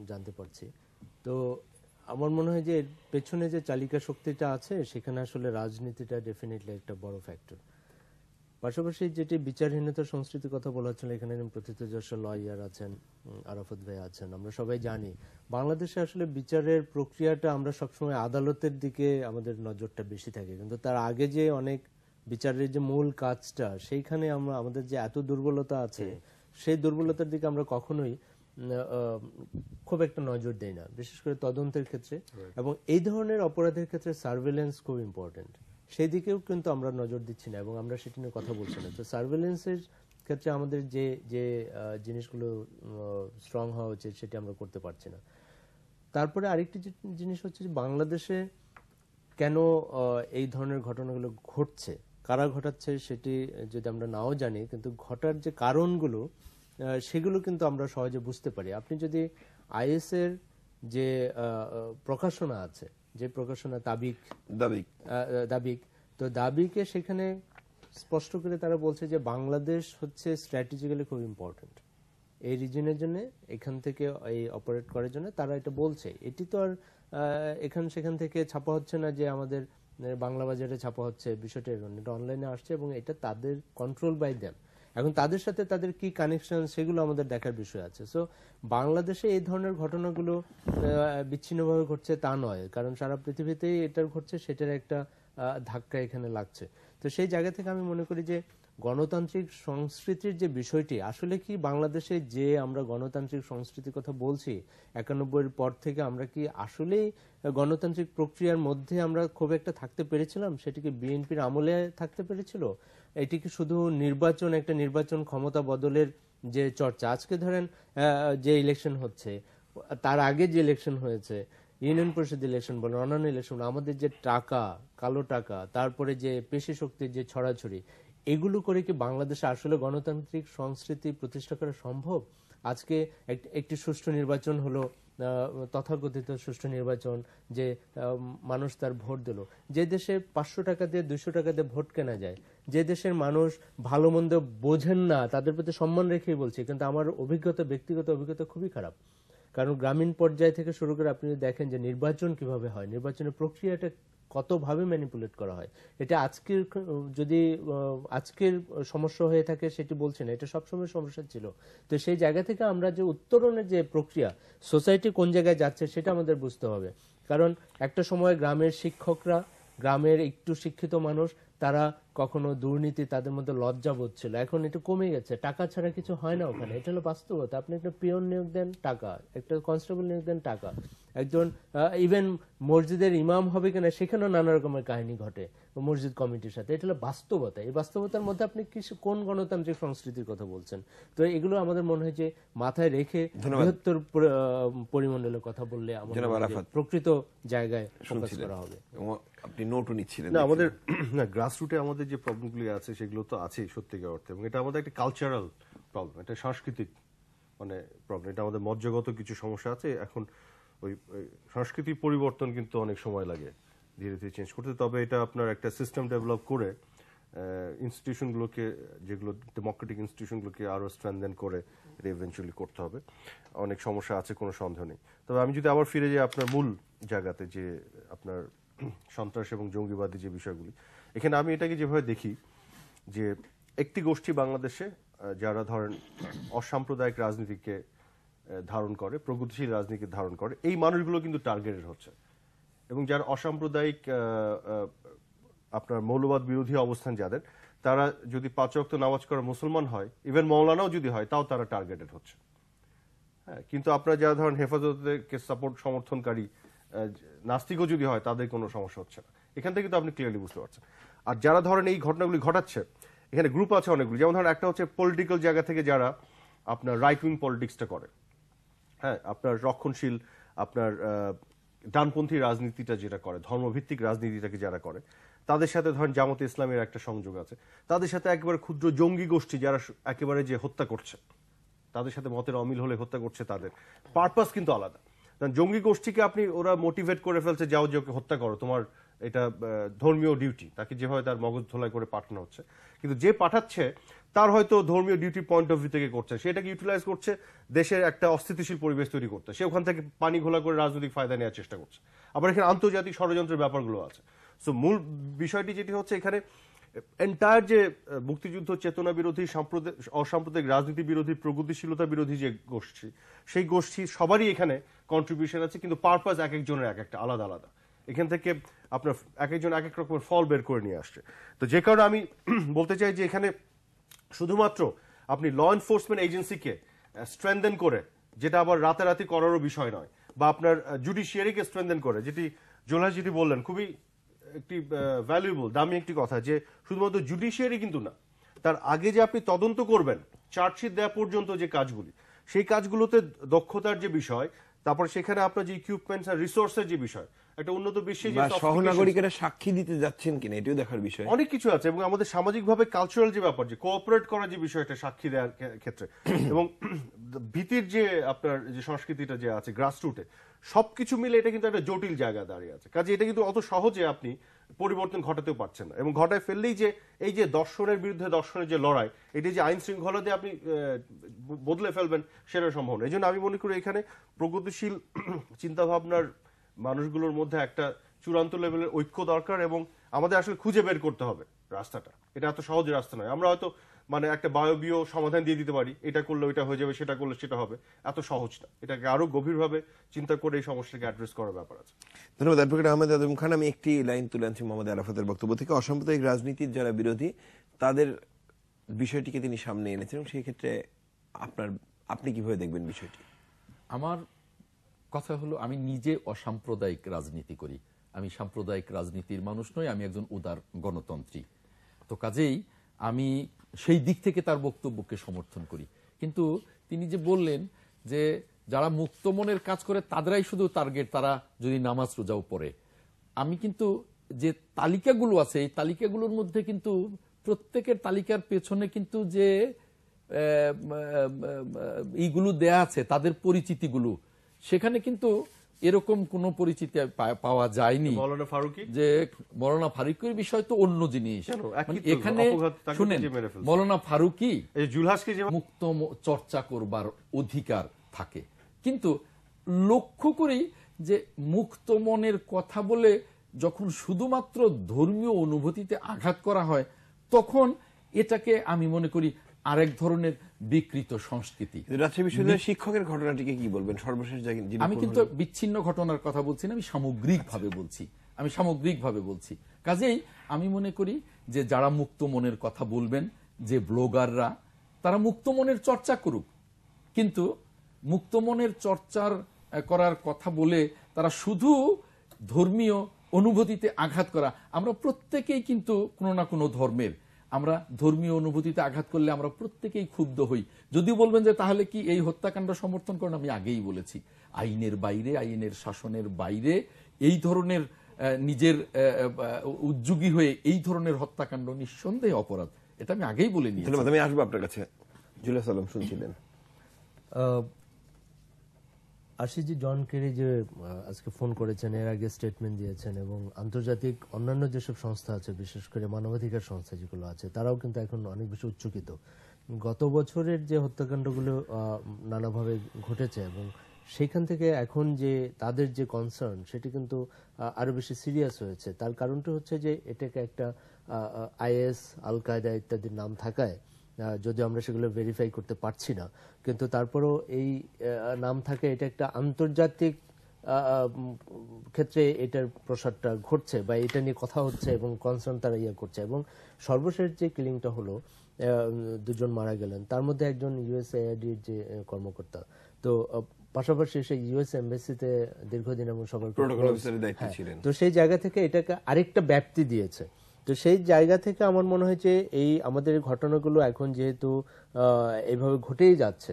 জানতে পারছি। তো আমার মনে হয় যে পেছনে যে চালিকা শক্তিটা আছে, সেখানে আসলে রাজনীতিটা ডেফিনেটলি একটা বড় ফ্যাক্টর পাশাপাশি যেটি বিচারহীনতা সংস্কৃতির কথা বলা হচ্ছিল এখানে প্রথিতযশ লয়ার আছেন আরাফত ভাই আছেন আমরা সবাই জানি। বাংলাদেশে আসলে বিচারের প্রক্রিয়াটা আমরা সবসময় আদালতের দিকে আমাদের নজরটা বেশি থাকে। কিন্তু তার আগে যে অনেক বিচারের যে মূল কাজটা সেইখানে আমরা আমাদের যে এত দুর্বলতা আছে সেই দুর্বলতার দিকে আমরা কখনোই খুব একটা নজর দেই না। বিশেষ করে তদন্তের ক্ষেত্রে এবং এই ধরনের অপরাধের ক্ষেত্রে সার্ভেলেন্স খুব ইম্পর্টেন্ট সেই দিকেও কিন্তু আমরা নজর দিচ্ছি না এবং আমরা সেটি নিয়ে কথা বলছি না। তো সার্ভেলেন্সের ক্ষেত্রে আমাদের যে যে জিনিসগুলো স্ট্রং হওয়া উচিত সেটি আমরা করতে পারছি না। তারপরে আরেকটি জিনিস হচ্ছে যে বাংলাদেশে কেন এই ধরনের ঘটনাগুলো ঘটছে, কারা ঘটাচ্ছে সেটি যদি আমরা নাও জানি, কিন্তু ঘটার যে কারণগুলো সেগুলো কিন্তু আমরা সহজে বুঝতে পারি। আপনি যদি আইএসের যে প্রকাশনা আছে যে প্রকাশনা তাবিক দাবি আহ, দাবিক। তো দাবিকে সেখানে স্পষ্ট করে তারা বলছে যে বাংলাদেশ হচ্ছে স্ট্র্যাটেজিক্যালি খুব ইম্পর্টেন্ট এই রিজনের জন্য এখান থেকে এই অপারেট করার জন্য তারা এটা বলছে। এটি তো আর এখান সেখান থেকে ছাপা হচ্ছে না যে আমাদের বাংলা বাজারে ছাপা হচ্ছে বিষয়টা এটা অনলাইনে আসছে এবং এটা তাদের কন্ট্রোল বাই দেম এখন তাদের সাথে তাদের কি কানেকশন সেগুলো আমাদের দেখার বিষয় আছে। সো বাংলাদেশে এই ধরনের ঘটনাগুলো বিচ্ছিন্নভাবে ঘটছে তা নয়, কারণ সারা পৃথিবীতেই এটার ঘটছে, সেটার একটা ধাক্কা এখানে লাগছে। তো সেই জায়গা থেকে আমি মনে করি যে গণতান্ত্রিক সংস্কৃতির যে বিষয়টি, আসলে কি বাংলাদেশে যে আমরা গণতান্ত্রিক সংস্কৃতির কথা বলছি, একানব্বইয়ের পর থেকে আমরা কি আসলেই গণতান্ত্রিক প্রক্রিয়ার মধ্যে আমরা খুব একটা থাকতে পেরেছিলাম? সেটিকে বিএনপির আমলে থাকতে পেরেছিল? এটি কি শুধু নির্বাচন, একটা নির্বাচন ক্ষমতা বদলের যে চর্চা, আজকে ধরেন যে ইলেকশন হচ্ছে, তার আগে যে ইলেকশন হয়েছে, ইউনিয়ন পরিষদ ইলেকশন বলেন অন্যান্য ইলেকশন আমাদের যে টাকা, কালো টাকা, তারপরে যে পেশি শক্তির যে ছড়াছড়ি, এগুলো করে কি বাংলাদেশে আসলে গণতান্ত্রিক সংস্কৃতি প্রতিষ্ঠা করা সম্ভব? আজকে এক- একটি সুষ্ঠু নির্বাচন হলো তথাকথিত সুষ্ঠু নির্বাচন যে মানুষ তার ভোট দিল। যে দেশে পাঁচশো টাকা দিয়ে দুশো টাকা দিয়ে ভোট কেনা যায়, যে দেশের মানুষ ভালো মন্দ বোঝেন না, তাদের প্রতি সম্মান রেখেই বলছি, কিন্তু আমার অভিজ্ঞতা, ব্যক্তিগত অভিজ্ঞতা খুবই খারাপ। কারণ গ্রামীণ পর্যায় থেকে শুরু করে আপনি দেখেন যে নির্বাচন কীভাবে হয়, নির্বাচনের প্রক্রিয়াটা কতভাবে ম্যানিপুলেট করা হয়। এটা আজকের, যদি, আজকের সমস্যা হয়ে থাকে সেটি বলছি না, এটা সবসময় সমস্যা ছিল। তো সেই জায়গা থেকে আমরা যে উত্তরণের যে প্রক্রিয়া সোসাইটি কোন জায়গায় যাচ্ছে সেটা আমাদের বুঝতে হবে। কারণ একটা সময় গ্রামের শিক্ষকরা, গ্রামের একটু শিক্ষিত মানুষ তারা কখনো দুর্নীতি তাদের মধ্যে লজ্জাবোধ ছিল। এখন এটা কমে গেছে। টাকা ছাড়া কিছু হয় না ওখানে। এটা হলো বাস্তবতা। আপনি একটা পিয়ন নিয়োগ দেন টাকা। একটা কনস্টেবল নিয়োগ দেন টাকা। একজন ইভেন মসজিদের ইমাম হবে কিনা সেখানেও নানা রকমের কাহিনী ঘটে মসজিদ কমিটির সাথে। এটা হলো বাস্তবতা। এই বাস্তবতার মধ্যে আপনি কি কোন গণতান্ত্রিক সংস্কৃতির কথা বলছেন? তো এগুলো আমাদের মনে হয় যে মাথায় রেখে বৃহত্তর পরিমণ্ডলের কথা বললে আরাফাত। প্রকৃত জায়গায় ফোকাস করা হবে। আপনি নোটও নিচ্ছিলেন না আমাদের না গ্রাসরুটে আমাদের যে প্রবলেমগুলি আছে সেগুলো তো আছেই সত্যিকার অর্থে। এবং এটা আমাদের একটা কালচারাল প্রবলেম এটা সাংস্কৃতিক মানে প্রবলেম এটা আমাদের মজ্জাগত কিছু সমস্যা আছে। এখন ওই সংস্কৃতির পরিবর্তন কিন্তু অনেক সময় লাগে ধীরে ধীরে চেঞ্জ করতে। তবে এটা আপনার একটা সিস্টেম ডেভেলপ করে ইনস্টিটিউশনগুলোকে যেগুলো ডেমোক্রেটিক ইনস্টিটিউশনগুলোকে আরও স্ট্রেনদেন করে এটা ইভেন্চুয়ালি করতে হবে। অনেক সমস্যা আছে কোনো সন্দেহ নেই। তবে আমি যদি আবার ফিরে যাই আপনার মূল জায়গাতে যে আপনার সন্ত্রাস এবং জঙ্গিবাদী যে বিষয়গুলি। এখানে আমি এটাকে যেভাবে দেখি যে একটি গোষ্ঠী বাংলাদেশে যারা ধরেন অসাম্প্রদায়িক রাজনীতিকে ধারণ করে, প্রগতিশীল রাজনীতিকে ধারণ করে, এই মানুষগুলো কিন্তু টার্গেটেড হচ্ছে। এবং যারা অসাম্প্রদায়িক আপনার মৌলবাদ বিরোধী অবস্থান যাদের, তারা যদি পাঁচ ওয়াক্ত নামাজ করা মুসলমান হয় ইভেন মৌলানাও যদি হয়, তাও তারা টার্গেটেড হচ্ছে। হ্যাঁ কিন্তু আপনারা যারা ধরেন হেফাজতকে সাপোর্ট সমর্থনকারী নাস্তিকও যদি হয়, তাদের কোনো সমস্যা হচ্ছে না। এখান থেকে তো আপনি ক্লিয়ারলি বুঝতে পারছেন। আর যারা ধরেন এই ঘটনাগুলি ঘটাচ্ছে, এখানে গ্রুপ আছে অনেকগুলি। যেমন ধরেন একটা হচ্ছে পলিটিক্যাল জায়গা থেকে যারা আপনার রাইট উইং পলিটিক্সটা করে। হ্যাঁ আপনার রক্ষণশীল, আপনার ডানপন্থী রাজনীতিটা যেটা করে, ধর্মভিত্তিক রাজনীতিটাকে যারা করে, তাদের সাথে ধরেন জামাতে ইসলামের একটা সংযোগ আছে। তাদের সাথে একেবারে ক্ষুদ্র জঙ্গি গোষ্ঠী যারা একেবারে যে হত্যা করছে, তাদের সাথে মতের অমিল হলে হত্যা করছে তাদের। পারপাস কিন্তু আলাদা। জঙ্গি গোষ্ঠীকে আপনি, ওরা মোটিভেট করে ফেলছে, যাও যে ওকে হত্যা করো। তোমার এটা ধর্মীয় ডিউটি তাকে যেভাবে তার মগজ ধোলাই করে পাঠানো হচ্ছে। কিন্তু যে পাঠাচ্ছে, তার হয়তো ধর্মীয় ডিউটি পয়েন্ট অফ ভিউ থেকে করছে। সেটাকে ইউটিলাইজ করছে, দেশের একটা অস্থিতিশীল পরিবেশ তৈরি করতে। সে ওখান থেকে পানি ঘোলা করে রাজনৈতিক ফায়দা নেওয়ার চেষ্টা করছে। আবার এখানে আন্তর্জাতিক ষড়যন্ত্রের ব্যাপারগুলো আছে। সো মূল বিষয়টি যেটি হচ্ছে, এখানে এন্টায়ার যে মুক্তিযুদ্ধ চেতনা বিরোধী সাম্প্রদায়িক অসাম্প্রদায়িক রাজনীতি বিরোধী, প্রগতিশীলতা বিরোধী যে গোষ্ঠী, সেই গোষ্ঠী সবারই এখানে কন্ট্রিবিউশন আছে, কিন্তু পারপাস এক একজনের এক একটা, আলাদা আলাদা। এখান থেকে আপনার এক একজন এক এক রকমের ফল বের করে নিয়ে আসছে। তো যে কারণে আমি বলতে চাই যে এখানে শুধুমাত্র আপনি ল এনফোর্সমেন্ট এজেন্সিকে স্ট্রেনদেন করে, যেটা আবার রাতারাতি করারও বিষয় নয়, বা আপনার জুডিশিয়ারিকে স্ট্রেনদেন করে, যেটি জোলহাস যেটি বললেন, খুবই একটি ভ্যালুয়েবল দামি একটি কথা যে শুধুমাত্র জুডিশিয়ারি কিন্তু না, তার আগে যে আপনি তদন্ত করবেন চার্জশিট দেওয়া পর্যন্ত যে কাজগুলি, সেই কাজগুলোতে দক্ষতার যে বিষয়, তারপর সেখানে আপনার যে ইকুইপমেন্টস আর রিসোর্সের যে বিষয় একটা উন্নত বিশ্বে যে সহনাগরিকেরা সাক্ষী দিতে যাচ্ছেন কিনা এটিও দেখার বিষয়। অনেক কিছু আছে এবং আমাদের সামাজিকভাবে কালচারাল যে ব্যাপার যে কোঅপারেট করার যে বিষয়টা সাক্ষী দেওয়ার ক্ষেত্রে এবং ভীতির যে আপনার যে সংস্কৃতিটা যে আছে গ্রাসরুটে সবকিছু মিলে এটা কিন্তু একটা জটিল জায়গা দাঁড়িয়ে আছে। কাজে এটা কিন্তু অত সহজে আপনি পরিবর্তন ঘটাতেও পারছেন না এবং ঘটায় ফেললেই যে এই যে দর্শনের বিরুদ্ধে দর্শনের যে লড়াই এটি যে আইন শৃঙ্খলা দিয়ে আপনি বদলে ফেলবেন সেটা সম্ভব না। এই জন্য আমি মনে করি এখানে প্রগতিশীল চিন্তা ভাবনার মানুষগুলোর মধ্যে একটা চূড়ান্ত লেভেলের ঐক্য দরকার এবং আমাদের আসলে খুঁজে বের করতে হবে রাস্তাটা। এটা এত সহজ রাস্তা নয়। আমরা হয়তো মানে একটা বায়বীয় সমাধান দিয়ে দিতে পারি। এটা করলে ওইটা হয়ে যাবে সেটা করলে সেটা হবে। এত সহজ না। এটাকে আরও গভীরভাবে চিন্তা করে এই সমস্যাকে অ্যাড্রেস করার ব্যাপার আছে। ধন্যবাদ অ্যাডভোকেট আহমেদ আদম খান। আমি একটি লাইন তুলে আনছি মোহাম্মদ আরাফাতের বক্তব্য থেকে। অসাম্প্রদায়িক রাজনীতির যারা বিরোধী তাদের বিষয়টিকে তিনি সামনে এনেছেন। এবং সেই ক্ষেত্রে আপনার আপনি কীভাবে দেখবেন বিষয়টি? আমার কথা হলো, আমি নিজে অসাম্প্রদায়িক রাজনীতি করি। আমি সাম্প্রদায়িক রাজনীতির মানুষ নই, আমি একজন উদার গণতন্ত্রী। তো কাজেই আমি সেই দিক থেকে তার বক্তব্যকে সমর্থন করি। কিন্তু তিনি যে বললেন যে, যারা মুক্ত মনের কাজ করে, তাদেরাই শুধু টার্গেট, তারা যদি নামাজ রোজাও পড়ে। আমি কিন্তু যে তালিকাগুলো আছে, এই তালিকাগুলোর মধ্যে কিন্তু প্রত্যেকের তালিকার পেছনে কিন্তু যে এইগুলো দেয়া আছে, তাদের পরিচিতিগুলো সেখানে কিন্তু এরকম কোনো পরিচিতি পাওয়া যায়নি। যে মৌলানা ফারুকের বিষয় তো অন্য জিনিস। মানে এখানে শুনেন মৌলানা ফারুকি মুক্ত চর্চা করবার অধিকার থাকে। কিন্তু লক্ষ্য করি যে মুক্ত মনের কথা বলে যখন শুধুমাত্র ধর্মীয় অনুভূতিতে আঘাত করা হয় তখন এটাকে আমি মনে করি আরেক ধরনের বিকৃত সংস্কৃতি। কিন্তু রাজশাহী বিশ্ববিদ্যালয়ের শিক্ষকের ঘটনাটিকে কি বলবেন? সর্বশেষ আমি কিন্তু বিচ্ছিন্ন ঘটনার কথা বলছি না আমি সামগ্রিকভাবে বলছি। আমি সামগ্রিকভাবে বলছি। কাজেই আমি মনে করি যে যারা মুক্ত মনের কথা বলবেন যে ব্লগাররা তারা মুক্ত মনের চর্চা করুক। কিন্তু মুক্ত মনের চর্চার করার কথা বলে তারা শুধু ধর্মীয় অনুভূতিতে আঘাত করা আমরা প্রত্যেকেই কিন্তু কোনো না কোনো ধর্মের আমরা ধর্মীয় অনুভূতিতে আঘাত করলে আমরা প্রত্যেকেই ক্ষুব্ধ হই। যদি বলবেন যে তাহলে কি এই হত্যাকাণ্ড সমর্থন করেন? আমি আগেই বলেছি আইনের বাইরে আইনের শাসনের বাইরে এই ধরনের নিজের উদ্যোগী হয়ে এই ধরনের হত্যাকাণ্ড নিঃসন্দেহে অপরাধ। এটা আমি আগেই বলে নিয়েছি। আমি আসব আপনার কাছে। জুলিয়াস আলম শুনছিলেন। আশিজি জন কেরি যে আজকে ফোন করেছেন, এর আগে স্টেটমেন্ট দিয়েছেন এবং আন্তর্জাতিক অন্যান্য যেসব সংস্থা আছে, বিশেষ করে মানবাধিকার সংস্থা যেগুলো আছে, তারাও কিন্তু এখন অনেক বেশি উচ্চকিত। গত বছরের যে হত্যাকাণ্ডগুলো নানাভাবে ঘটেছে এবং সেখান থেকে এখন যে তাদের যে কনসার্ন সেটি কিন্তু আরও বেশি সিরিয়াস হয়েছে। তার কারণটা হচ্ছে যে, এটাকে একটা আইএস আল কায়দা ইত্যাদির নাম থাকায় যদিও আমরা সেগুলো ভেরিফাই করতে পারছি না কিন্তু তারপরেও এই নাম থাকে এটা একটা আন্তর্জাতিক ক্ষেত্রে এটার প্রসারটা ঘটছে বা এটা নিয়ে কথা হচ্ছে এবং কনসার্ন তারা ইয়ে করছে। এবং সর্বশেষ যে কিলিংটা হলো দুজন মারা গেলেন। তার মধ্যে একজন ইউএসএআইডির যে কর্মকর্তা। তো পাশাপাশি সেই ইউএস এমবাসিতে দীর্ঘদিন এবং সবার হ্যাঁ, ছিলেন। তো সেই জায়গা থেকে এটাকে আরেকটা ব্যাপ্তি দিয়েছে। তো সেই জায়গা থেকে আমার মনে হয় যে এই আমাদের ঘটনাগুলো এখন যেহেতু আহ, এইভাবে ঘটেই যাচ্ছে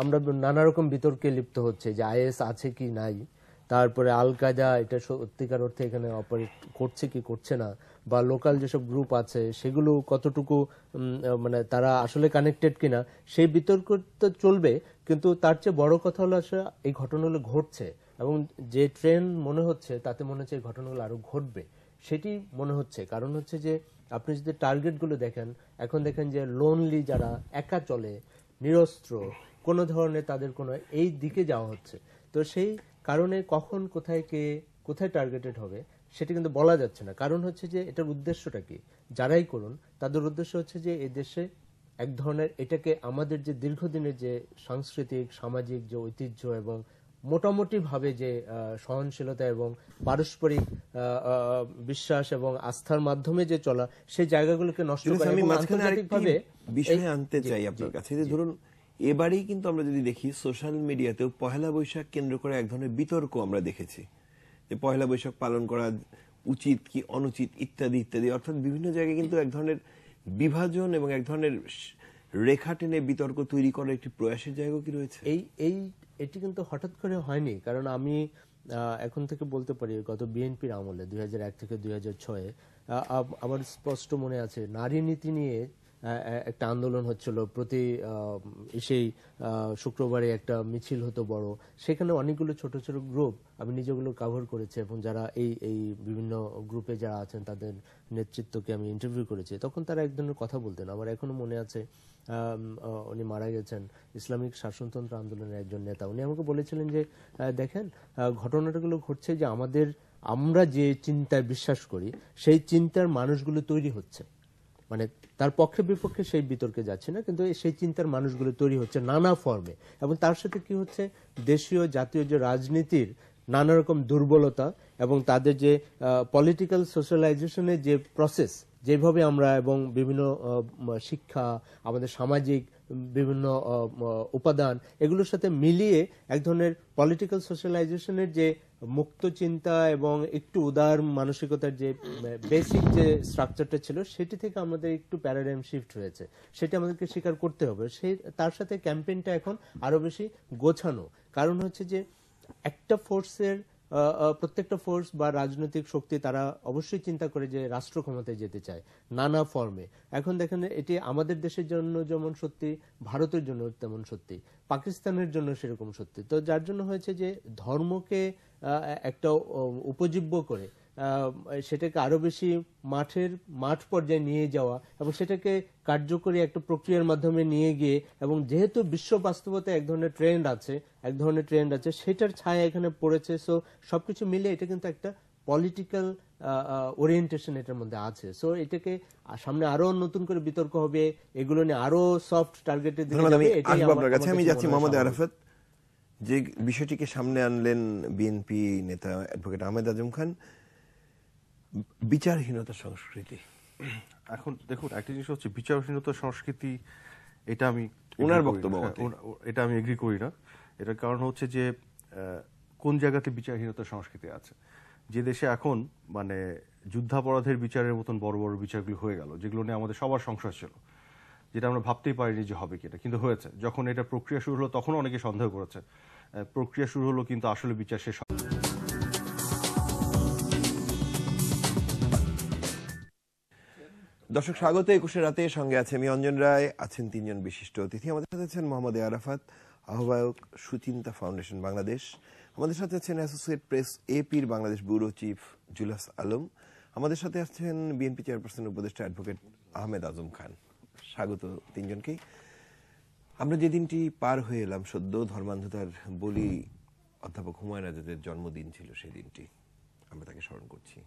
আমরা নানা রকম বিতর্কে লিপ্ত হচ্ছে যে আইএস আছে কি নাই তারপরে আল কায়দা এটা সত্যিকার অর্থে এখানে অপারেট করছে কি করছে না বা লোকাল যেসব গ্রুপ আছে সেগুলো কতটুকু মানে তারা আসলে কানেক্টেড কিনা সেই বিতর্ক তো চলবে কিন্তু তার চেয়ে বড় কথা হলো আসলে এই ঘটনাগুলো ঘটছে এবং যে ট্রেন মনে হচ্ছে তাতে মনে হচ্ছে এই ঘটনাগুলো আরও ঘটবে। সেটি মনে হচ্ছে। কারণ হচ্ছে যে, আপনি যদি টার্গেটগুলো দেখেন, এখন দেখেন যে লোনলি যারা একা চলে, নিরস্ত্র, কোনো ধরনের তাদের কোনো এই দিকে যাওয়া হচ্ছে। তো সেই কারণে কখন কোথায় কে কোথায় টার্গেটেড হবে, সেটা কিন্তু বলা যাচ্ছে না। কারণ হচ্ছে যে, এটার উদ্দেশ্যটা কি? যারাই করুন, তাদের উদ্দেশ্য হচ্ছে যে, এই দেশে এক ধরনের এটাকে আমাদের যে দীর্ঘদিনের যে সাংস্কৃতিক, সামাজিক যে ঐতিহ্য এবং মোটামুটি ভাবে যে সহনশীলতা এবং পারস্পরিক বিশ্বাস এবং আস্থার মাধ্যমে যে চলা সেই জায়গাগুলোকে নষ্ট করা আমি মাঝখানে আন্তর্জাতিকভাবে আনতে চাই আপনার কাছে যে ধরুন এবারেই কিন্তু আমরা যদি দেখি সোশ্যাল মিডিয়াতেও পহেলা বৈশাখ কেন্দ্র করে এক ধরনের বিতর্ক আমরা দেখেছি। যে পহেলা বৈশাখ পালন করা উচিত কি অনুচিত ইত্যাদি ইত্যাদি। অর্থাৎ বিভিন্ন জায়গায় কিন্তু এক ধরনের বিভাজন এবং এক ধরনের রেখা টেনে বিতর্ক তৈরি করার একটি প্রয়াসের জায়গা কি রয়েছে? এই এই, এটি কিন্তু হঠাৎ করে হয়নি, কারণ আমি এখন থেকে বলতে পারি, গত বিএনপির আমলে, দুই হাজার এক থেকে দু হাজার ছয়ে আমার স্পষ্ট মনে আছে, নারী নীতি নিয়ে একটা আন্দোলন হচ্ছিল। প্রতি সেই শুক্রবারে একটা মিছিল হতো বড়। সেখানে অনেকগুলো ছোট ছোট গ্রুপ আমি নিজেগুলো কাভার করেছি এবং যারা এই এই বিভিন্ন গ্রুপে যারা আছেন তাদের নেতৃত্বকে আমি ইন্টারভিউ করেছি। তখন তারা এক ধরনের কথা বলতেন। আমার এখনও মনে আছে উনি মারা গেছেন। ইসলামিক শাসনতন্ত্র আন্দোলনের একজন নেতা। উনি আমাকে বলেছিলেন যে দেখেন আহ, ঘটনাগুলো ঘটছে যে আমাদের আমরা যে চিন্তায় বিশ্বাস করি সেই চিন্তার মানুষগুলো তৈরি হচ্ছে। মানে তার পক্ষে বিপক্ষে সেই বিতর্কে যাচ্ছে না, কিন্তু সেই চিন্তার মানুষগুলো তৈরি হচ্ছে নানা ফর্মে এবং তার সাথে কি হচ্ছে? দেশীয়, জাতীয় যে রাজনীতির নানা রকম দুর্বলতা এবং তাদের যে পলিটিক্যাল সোশ্যালাইজেশনের যে প্রসেস যেভাবে আমরা এবং বিভিন্ন শিক্ষা, আমাদের সামাজিক বিভিন্ন উপাদান, এগুলোর সাথে মিলিয়ে এক ধরনের পলিটিক্যাল সোশ্যালাইজেশনের যে মুক্ত চিন্তা এবং একটু উদার মানসিকতার যে বেসিক যে স্ট্রাকচারটা ছিল, সেটি থেকে আমাদের একটু প্যারাডাইম শিফট হয়েছে। সেটা আমাদেরকে স্বীকার করতে হবে। সেই তার সাথে ক্যাম্পেইনটা এখন আরও বেশি গোছানো। কারণ হচ্ছে যে, একটা ফোর্সের প্রত্যেকটা ফোর্স বা রাজনৈতিক শক্তি তারা অবশ্যই চিন্তা করে যে রাষ্ট্র ক্ষমতায় যেতে চায়, নানা ফর্মে এখন দেখেন, এটি আমাদের দেশের জন্য যেমন সত্যি, ভারতের জন্য তেমন সত্যি, পাকিস্তানের জন্য সেরকম সত্যি। তো যার জন্য হয়েছে যে ধর্মকে একটা উপজীব্য করে সেটাকে আরও বেশি মাঠের মাঠ পর্যায়ে নিয়ে যাওয়া এবং সেটাকে কার্যকরী একটা প্রক্রিয়ার মাধ্যমে নিয়ে গিয়ে এবং যেহেতু বিশ্ব বাস্তবতায় এক ধরনের ট্রেন্ড আছে এক ধরনের ট্রেন্ড আছে সেটার ছায়া এখানে পড়েছে সো সবকিছু মিলে এটা কিন্তু একটা পলিটিক্যাল ওরিয়েন্টেশন এটার মধ্যে আছে। সো এটাকে সামনে আরও নতুন করে বিতর্ক হবে এগুলো নিয়ে আরও সফট টার্গেটের দিকে আমি যাচ্ছি মোহাম্মদ। আরাফাত। যে বিষয়টিকে সামনে আনলেন বিএনপি নেতা অ্যাডভোকেট আহমেদ আজম খান বিচারহীনতা সংস্কৃতি। এখন দেখুন একটা জিনিস হচ্ছে বিচারহীনতা সংস্কৃতি এটা আমি ওনার। বক্তব্য হ্যাঁ, এটা আমি এগ্রি করি না। এটার কারণ হচ্ছে যে কোন জায়গাতে বিচারহীনতা সংস্কৃতি আছে? যে দেশে এখন মানে যুদ্ধাপরাধের বিচারের মতন বড় বড় বিচারগুলো হয়ে গেল যেগুলো নিয়ে আমাদের সবার সংশয় ছিল যেটা আমরা ভাবতেই পারিনি যে হবে কিনা কিন্তু হয়েছে। যখন এটা প্রক্রিয়া শুরু হলো তখন অনেকে সন্দেহ করেছে প্রক্রিয়া শুরু হলো কিন্তু আসলে বিচার শেষ দর্শক, স্বাগত। একুশে রাতে সঙ্গে আছে আমি অঞ্জন রায়। আছেন তিনজন বিশিষ্ট অতিথি। আমাদের সাথে আছেন মোহাম্মদ আরাফাত আহ্বায়ক সুচিন্তা ফাউন্ডেশন বাংলাদেশ। আমাদের সাথে আছেন অ্যাসোসিয়েট প্রেস এপির বাংলাদেশ ব্যুরো চিফ জুলাস আলম। আমাদের সাথে আছেন বিএনপি চেয়ারপারসন উপদেষ্টা অ্যাডভোকেট আহমেদ আজম খান। স্বাগত তিনজনকেই। আমরা যে দিনটি পার হয়ে এলাম, সদ্য ধর্মান্ধতার বলি অধ্যাপক হুমায়ুন আজাদের জন্মদিন ছিল সেই দিনটি। আমরা তাকে স্মরণ করছি।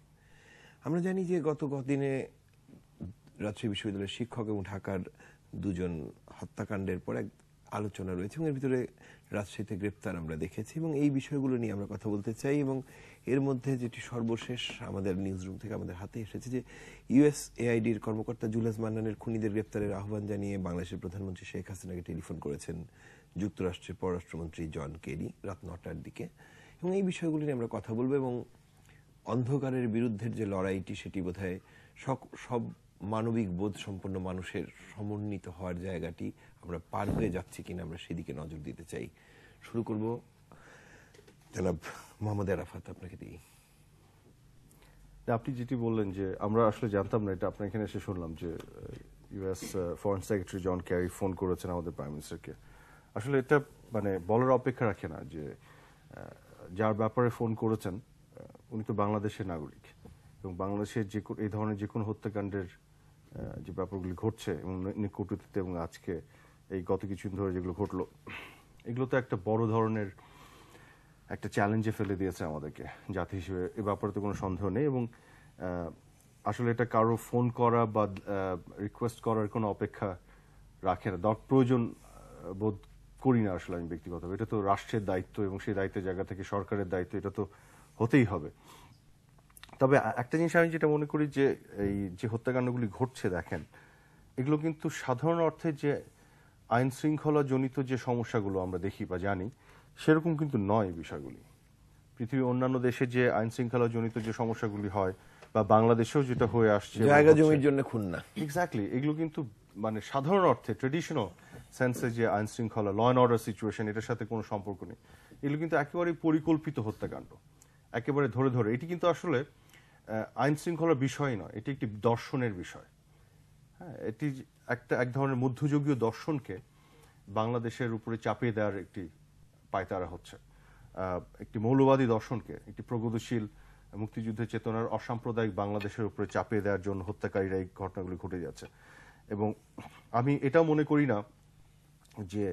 আমরা জানি যে গত কদিনে রাজশাহী বিশ্ববিদ্যালয়ের শিক্ষক এবং ঢাকার দুজন হত্যাকাণ্ডের পর এক আলোচনা রয়েছে এবং এর ভিতরে রাজশাহীতে গ্রেপ্তার আমরা দেখেছি এবং এই বিষয়গুলো নিয়ে আমরা কথা বলতে চাই এবং এর মধ্যে যেটি সর্বশেষ আমাদের নিউজ রুম থেকে আমাদের হাতে এসেছে যে ইউএস এআইডির কর্মকর্তা জুলাস মান্নানের খুনিদের গ্রেপ্তারের আহ্বান জানিয়ে বাংলাদেশের প্রধানমন্ত্রী শেখ হাসিনাকে টেলিফোন করেছেন যুক্তরাষ্ট্রের পররাষ্ট্রমন্ত্রী জন কেরি রাত নটার দিকে। এবং এই বিষয়গুলো নিয়ে আমরা কথা বলব এবং অন্ধকারের বিরুদ্ধের যে লড়াইটি সেটি বোধহয় সব মানবিক বোধ সম্পন্ন মানুষের সমন্বিত হওয়ার জায়গাটি আমরা পার হয়ে যাচ্ছি কিনা আমরা সেদিকে নজর দিতে চাই। শুরু করব। জনাব মোহাম্মদ আরাফাত, আপনাকে দিই। আপনি যেটি বললেন যে আমরা আসলে জানতাম না, এটা আপনার এখানে এসে শুনলাম যে US foreign secretary John Kerry phone করেছেন আমাদের প্রাইম মিনিস্টারকে আসলে এটা মানে বলার অপেক্ষা রাখে না যে যার ব্যাপারে ফোন করেছেন উনি তো বাংলাদেশের নাগরিক এবং বাংলাদেশের যে এই ধরনের যে কোনো হত্যাকাণ্ডের যে ব্যাপারগুলি ঘটছে এবং নিকটতিতে এবং আজকে এই গত কিছুদিন ধরে যেগুলো ঘটলো, এগুলো তো একটা বড় ধরনের একটা চ্যালেঞ্জে ফেলে দিয়েছে আমাদেরকে, জাতি হিসেবে। এ ব্যাপারে তো কোনো সন্দেহ নেই এবং আসলে এটা কারও ফোন করা বা রিকোয়েস্ট করার কোনো অপেক্ষা রাখে না। দর প্রয়োজন বোধ করি না আসলে আমি ব্যক্তিগতভাবে। এটা তো রাষ্ট্রের দায়িত্ব এবং সেই দায়িত্বের জায়গা থেকে সরকারের দায়িত্ব, এটা তো হতেই হবে। তবে একটা জিনিস আমি যেটা মনে করি যে এই যে হত্যাকাণ্ডগুলি ঘটছে দেখেন এগুলো কিন্তু সাধারণ অর্থে যে আইন শৃঙ্খলা জনিত যে সমস্যাগুলো আমরা দেখি বা জানি সেরকম কিন্তু নয় বিষয়গুলি। পৃথিবীর অন্যান্য দেশে যে আইন শৃঙ্খলা জনিত যে সমস্যাগুলি হয় বা বাংলাদেশেও যেটা হয়ে আসছে জায়গা জমির জন্য খুন না এক্স্যাক্টলি এগুলো কিন্তু মানে সাধারণ অর্থে ট্রেডিশনাল সেন্সে যে আইন শৃঙ্খলা ল অ্যান্ড অর্ডার সিচুয়েশন এটার সাথে কোনো সম্পর্ক নেই। এগুলো কিন্তু একেবারেই পরিকল্পিত হত্যাকাণ্ড। একেবারে ধরে ধরে এটি কিন্তু আসলে আইন শৃঙ্খলার বিষয় নয়, এটি একটি দর্শনের বিষয়। হ্যাঁ এটি একটা, এক ধরনের মধ্যযুগীয় দর্শনকে বাংলাদেশের উপরে চাপিয়ে দেওয়ার একটি পায়তারা হচ্ছে। একটি মৌলবাদী দর্শনকে, একটি প্রগতিশীল মুক্তিযুদ্ধের চেতনার অসাম্প্রদায়িক বাংলাদেশের উপরে চাপিয়ে দেওয়ার জন্য হত্যাকারীরা এই ঘটনাগুলি ঘটে যাচ্ছে। এবং আমি এটাও মনে করি না যে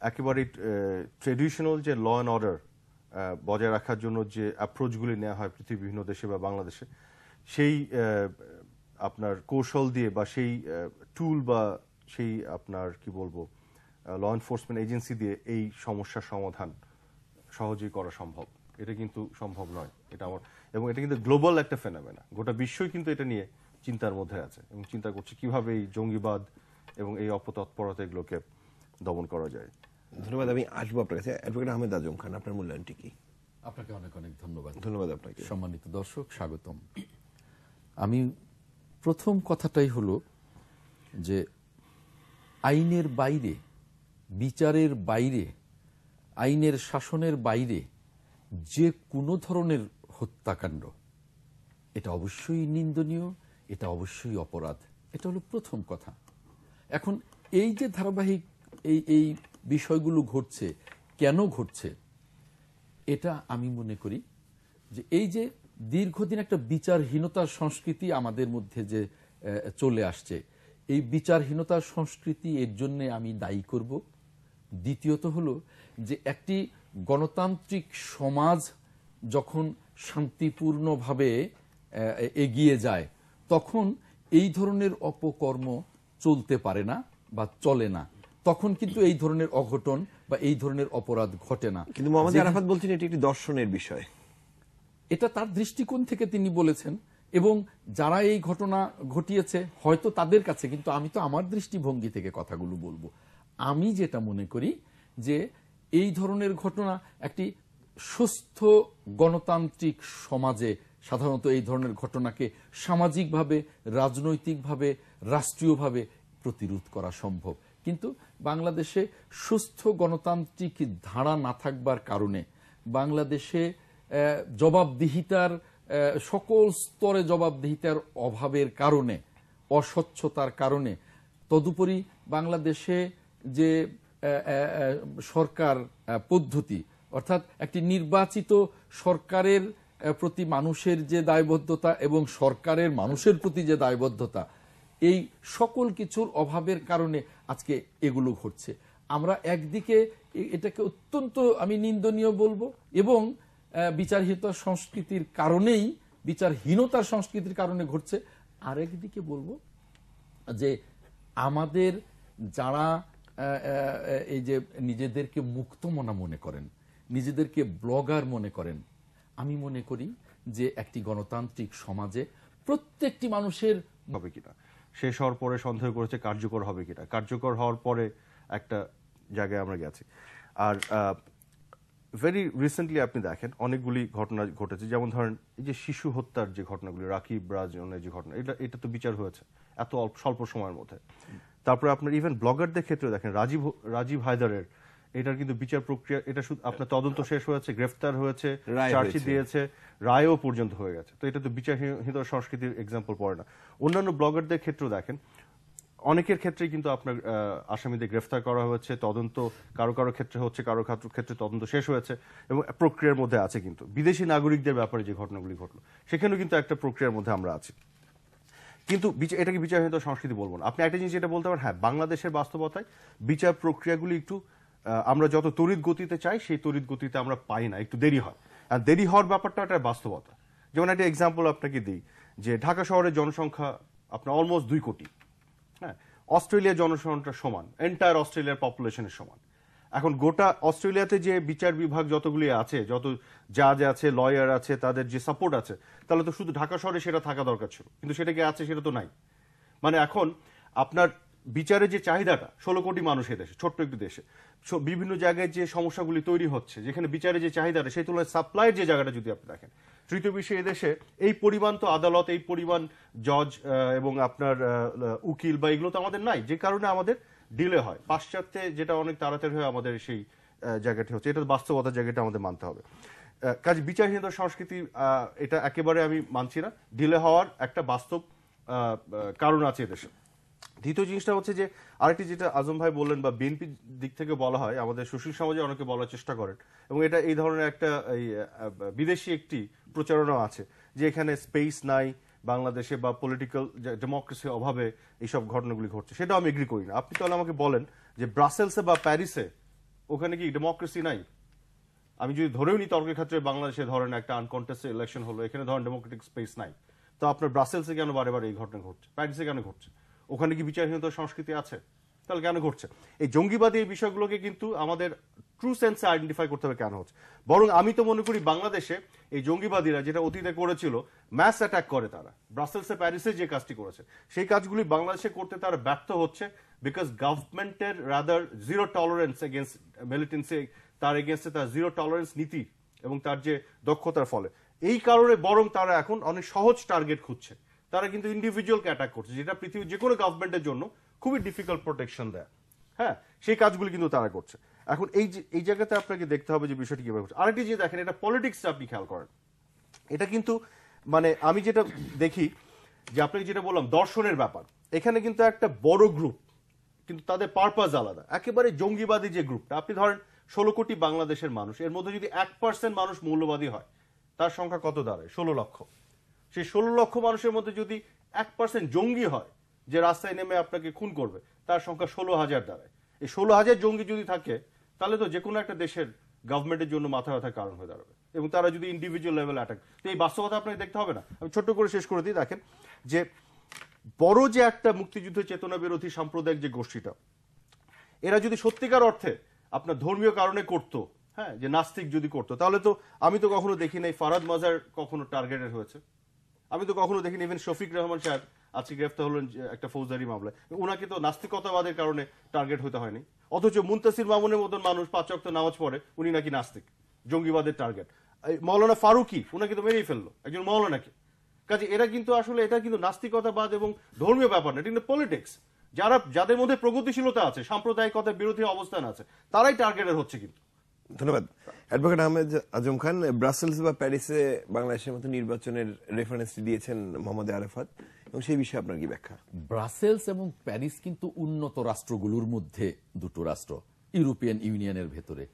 একেবারে ট্রেডিশনাল যে ল অ্যান্ড অর্ডার বজায় রাখার জন্য যে অ্যাপ্রোচগুলি নেওয়া হয় পৃথিবীর বিভিন্ন দেশে বা বাংলাদেশে, সেই আপনার কৌশল দিয়ে বা সেই টুল বা সেই আপনার, কি বলব ল এনফোর্সমেন্ট এজেন্সি দিয়ে এই সমস্যার সমাধান সহজেই করা সম্ভব। এটা কিন্তু সম্ভব নয়। এটা আমার, এবং এটা কিন্তু গ্লোবাল একটা ফেনামেনা গোটা বিশ্বই কিন্তু এটা নিয়ে চিন্তার মধ্যে আছে এবং চিন্তা করছে কীভাবে এই জঙ্গিবাদ এবং এই অপতৎপরতা এগুলোকে দমন করা যায়। ধন্যবাদ আমি আসব আপনার কাছে। অ্যাডভোকেট আহমেদ আজম খান আপনার মূল্যায়নটি কি? আপনাকে অনেক অনেক ধন্যবাদ। ধন্যবাদ আপনাকে। সম্মানিত দর্শক স্বাগতম। আমি প্রথম কথাটাই হলো যে আইনের বাইরে বিচারের বাইরে আইনের শাসনের বাইরে যে কোনো ধরনের হত্যাকাণ্ড এটা অবশ্যই নিন্দনীয় এটা অবশ্যই অপরাধ এটা হলো প্রথম কথা। এখন এই যে ধারাবাহিক এই এই বিষয়গুলো ঘটছে, কেন ঘটছে? এটা আমি মনে করি যে এই যে দীর্ঘদিন একটা বিচারহীনতার সংস্কৃতি আমাদের মধ্যে যে চলে আসছে, এই বিচারহীনতার সংস্কৃতি এর জন্য আমি দায়ী করব। দ্বিতীয়ত হলো যে একটি গণতান্ত্রিক সমাজ যখন শান্তিপূর্ণভাবে এগিয়ে যায়, তখন এই ধরনের অপকর্ম চলতে পারে না বা চলে না। তখন কিন্তু এই ধরনের অঘটন বা এই ধরনের অপরাধ ঘটে না। কিন্তু মোহাম্মদ আরাফাত বলছেন এটি একটি দর্শনের বিষয়। এটা তার দৃষ্টিকোণ থেকে তিনি বলেছেন এবং যারা এই ঘটনা ঘটিয়েছে হয়তো তাদের কাছে কিন্তু আমি তো আমার দৃষ্টিভঙ্গি থেকে কথাগুলো বলব। আমি যেটা মনে করি যে এই ধরনের ঘটনা একটি সুস্থ গণতান্ত্রিক সমাজে সাধারণত এই ধরনের ঘটনাকে সামাজিকভাবে রাজনৈতিকভাবে রাষ্ট্রীয়ভাবে প্রতিরোধ করা সম্ভব। কিন্তু বাংলাদেশে সুস্থ গণতান্ত্রিক ধারা না থাকবার কারণে বাংলাদেশে জবাবদিহিতার সকল স্তরে জবাবদিহিতার অভাবের কারণে, অস্বচ্ছতার কারণে তদুপরি বাংলাদেশে যে সরকার পদ্ধতি, অর্থাৎ একটি নির্বাচিত সরকারের প্রতি মানুষের যে দায়বদ্ধতা এবং সরকারের মানুষের প্রতি যে দায়বদ্ধতা এই সকল কিছুর অভাবের কারণে আজকে এগুলো ঘটছে। আমরা একদিকে এটাকে অত্যন্ত আমি নিন্দনীয় বলব এবং আহ, বিচারহীনতার সংস্কৃতির কারণেই বিচারহীনতার সংস্কৃতির কারণে ঘটছে। আরেকদিকে বলব যে আমাদের যারা এই যে নিজেদেরকে মুক্তমনা মনে করেন নিজেদেরকে ব্লগার মনে করেন আমি মনে করি যে একটি গণতান্ত্রিক সমাজে প্রত্যেকটি মানুষের হবে কিনা? শেষ হওয়ার পরে সন্দেহ করেছে কার্যকর হবে কিনা। কার্যকর হওয়ার পরে একটা জায়গায় আমরা গেছি। আর ভেরি রিসেন্টলি আপনি দেখেন, অনেকগুলি ঘটনা ঘটেছে। যেমন ধরেন, এই যে শিশু হত্যার যে ঘটনাগুলি, রাকিব রাজনের যে ঘটনা, এটা এটা তো বিচার হয়েছে এত অল্প, স্বল্প সময়ের মধ্যে। তারপরে আপনার ইভেন ব্লগারদের ক্ষেত্রে দেখেন, রাজীব রাজীব হায়দারের এটার কিন্তু বিচার প্রক্রিয়া এটা শুধু আপনার তদন্ত শেষ হয়েছে গ্রেফতার হয়েছে চার্জশিট দিয়েছে রায়ও পর্যন্ত হয়ে গেছে। তো এটা তো বিচারহীন সংস্কৃতির এক্সাম্পল পড়ে না। অন্যান্য ব্লগারদের ক্ষেত্রেও দেখেন অনেকের ক্ষেত্রে কিন্তু আপনার আসামিদের গ্রেফতার করা হয়েছে তদন্ত কারও কারও ক্ষেত্রে হচ্ছে কারও ক্ষেত্রে তদন্ত শেষ হয়েছে এবং প্রক্রিয়ার মধ্যে আছে কিন্তু। বিদেশি নাগরিকদের ব্যাপারে যে ঘটনাগুলি ঘটলো সেখানেও কিন্তু একটা প্রক্রিয়ার মধ্যে আমরা আছি। কিন্তু এটাকে বিচারহীন সংস্কৃতি বলব না। আপনি একটা জিনিস যেটা বলতে পারেন হ্যাঁ বাংলাদেশের বাস্তবতায় বিচার প্রক্রিয়াগুলি একটু আমরা যত তড়িৎ গতিতে চাই, সেই তড়িৎ গতিতে আমরা পাই না। একটু দেরি হয়। আর দেরি হওয়ার ব্যাপারটা একটা বাস্তবতা। যেমন একটা এক্সাম্পল আপনাকে দিই, যে ঢাকা শহরের জনসংখ্যা আপনার অলমোস্ট দুই কোটি। হ্যাঁ? অস্ট্রেলিয়ার জনসংখ্যার সমান এন্টায়ার অস্ট্রেলিয়ার পপুলেশনের সমান। এখন গোটা অস্ট্রেলিয়াতে যে বিচার বিভাগ যতগুলি আছে, যত জাজ আছে লয়ার আছে, তাদের যে সাপোর্ট আছে, তাহলে তো শুধু ঢাকা শহরে সেটা থাকা দরকার ছিল। কিন্তু সেটা কি আছে সেটা তো নাই। মানে এখন আপনার বিচারের যে চাহিদাটা, ষোলো কোটি মানুষ দেশে, ছোট্ট একটি দেশে। বিভিন্ন জায়গায় যে সমস্যাগুলি তৈরি হচ্ছে, যেখানে বিচারের যে চাহিদাটা, সেই তুলনায় সাপ্লাইয়ের যে জায়গাটা যদি আপনি দেখেন, তৃতীয় বিষয়ে এদেশে এই পরিমাণ তো আদালত, এই পরিমাণ জজ এবং আপনার উকিল বা এগুলো তো আমাদের নাই। যে কারণে আমাদের ডিলে হয়। পাশ্চাত্যে যেটা অনেক তাড়াতাড়ি হয় আমাদের সেই জায়গাটি হচ্ছে, এটা বাস্তবতার জায়গাটা আমাদের মানতে হবে। কাজে বিচারহীনতার সংস্কৃতি এটা একেবারে আমি মানছি না। ডিলে হওয়ার একটা বাস্তব কারণ আছে এদেশে দ্বিতীয় জিনিসটা হচ্ছে যে, আরেকটি যেটা আজম ভাই বললেন বা বিএনপি দিক থেকে বলা হয়, আমাদের সুশীল সমাজে অনেকে বলার চেষ্টা করেন, এবং এটা এই ধরনের একটা বিদেশি একটি প্রচারণা আছে, যে এখানে স্পেস নাই বাংলাদেশে বা পলিটিক্যাল ডেমোক্রেসির অভাবে এইসব ঘটনাগুলি ঘটছে। সেটাও আমি এগ্রি করি না। আপনি তাহলে আমাকে বলেন যে ব্রাসেলসে বা প্যারিসে ওখানে কি ডেমোক্রেসি নাই? আমি যদি ধরেও নিই তর্কের ক্ষেত্রে বাংলাদেশে ধরেন একটা আনকন্টেস্টেড ইলেকশন হলো, এখানে ধরেন ডেমোক্রেটিক স্পেস নাই। তো আপনার ব্রাসেলসে কেন বারে বারে এই ঘটনা ঘটছে? প্যারিসে কেন ঘটছে? ওখানে কি বিচারহীনতার সংস্কৃতি আছে? তাহলে কেন ঘটছে? এই জঙ্গিবাদী এই বিষয়গুলোকে কিন্তু আমাদের ট্রু সেন্সে আইডেন্টিফাই করতে হবে কেন হচ্ছে? বরং আমি তো মনে করি বাংলাদেশে এই জঙ্গিবাদীরা যেটা অতীতে করেছিল ম্যাস অ্যাটাক করে তারা। ব্রাসেলসে, প্যারিসে যে কাজটি করেছে, সেই কাজগুলি বাংলাদেশে করতে তারা ব্যর্থ হচ্ছে বিকজ গভর্নমেন্টের rather zero tolerance against militancy তার এগেনস্টে তার জিরো টলারেন্স নীতি এবং তার যে দক্ষতার ফলে। এই কারণে বরং তারা এখন অনেক সহজ টার্গেট খুঁজছে। তারা কিন্তু ইন্ডিভিজুয়ালকে অ্যাটাক করছে, যেটা পৃথিবীর যে কোনো গভর্নমেন্টের জন্য খুবই ডিফিকাল্ট প্রোটেকশন দেয়। হ্যাঁ সেই কাজগুলি কিন্তু তারা করছে। এখন এই এই জায়গাতে আপনাকে দেখতে হবে যে বিষয়টি কীভাবে হচ্ছে। আরেকটি যে দেখেন, এটা পলিটিক্সটা আপনি খেয়াল করেন। এটা কিন্তু মানে আমি যেটা দেখি, যে আপনাকে যেটা বললাম, দর্শনের ব্যাপার। এখানে কিন্তু একটা বড় গ্রুপ কিন্তু তাদের পারপাস আলাদা। একেবারে জঙ্গিবাদী যে গ্রুপটা আপনি ধরেন ষোলো কোটি বাংলাদেশের মানুষ, এর মধ্যে যদি এক পার্সেন্ট মানুষ মৌলবাদী হয়, তার সংখ্যা কত দাঁড়ায়? ষোলো লক্ষ। সেই ষোলো লক্ষ মানুষের মধ্যে যদি এক পার্সেন্ট জঙ্গি হয়, যে রাস্তায় নেমে আপনাকে খুন করবে, তার সংখ্যা ষোলো হাজার দাঁড়ায় এই ষোলো হাজার জঙ্গি যদি থাকে, তাহলে তো যে কোনো একটা দেশের গভর্নমেন্টের জন্য মাথা ব্যথার কারণ হয়ে দাঁড়াবে। এবং তারা যদি ইন্ডিভিজুয়াল লেভেল অ্যাটাক তো এই বাস্তবতা আপনাকে দেখতে হবে না। আমি ছোট্ট করে শেষ করে দিই, দেখেন, যে বড় যে একটা মুক্তিযুদ্ধ চেতনা বিরোধী সাম্প্রদায়িক যে গোষ্ঠীটা, এরা যদি সত্যিকার অর্থে আপনার ধর্মীয় কারণে করত হ্যাঁ যে নাস্তিক যদি করতো, তাহলে তো আমি তো কখনো দেখি নাই, ফারাদ মাজার কখনো টার্গেটেড হয়েছে। আমি তো কখনো দেখিনি ইভেন শফিক রহমান সাহেব আজকে গ্রেফতার হলেন একটা ফৌজদারি মামলায়। ওনাকে তো নাস্তিকতাবাদের কারণে টার্গেট হতে হয়নি। অথচ মুন্তাসির মামুনের মতন মানুষ পাঁচ অক্ত নামাজ পড়ে, উনি নাকি নাস্তিক, জঙ্গিবাদের টার্গেট মৌলানা ফারুকি ওনাকে তো মেরেই ফেলল, একজন মৌলানাকে কাজে এরা কিন্তু আসলে, এটা কিন্তু নাস্তিকতাবাদ এবং ধর্মীয় ব্যাপার না, এটা কিন্তু পলিটিক্স যারা, যাদের মধ্যে প্রগতিশীলতা আছে, সাম্প্রদায়িকতার বিরোধী অবস্থান আছে, তারাই টার্গেটেড হচ্ছে কিন্তু। ধন্যবাদ। অ্যাডভোকেট আহমেদ আজম খান, ব্রাসেলস বা প্যারিসে বাংলাদেশের মতো নির্বাচনের রেফারেন্স দিয়েছেন মোহাম্মদ আরাফাত, এবং সেই বিষয়ে আপনার কি ব্যাখ্যা? ব্রাসেলস এবং প্যারিস কিন্তু উন্নত রাষ্ট্রগুলোর মধ্যে দুটো রাষ্ট্র, ইউরোপিয়ান ইউনিয়নের ভেতরে।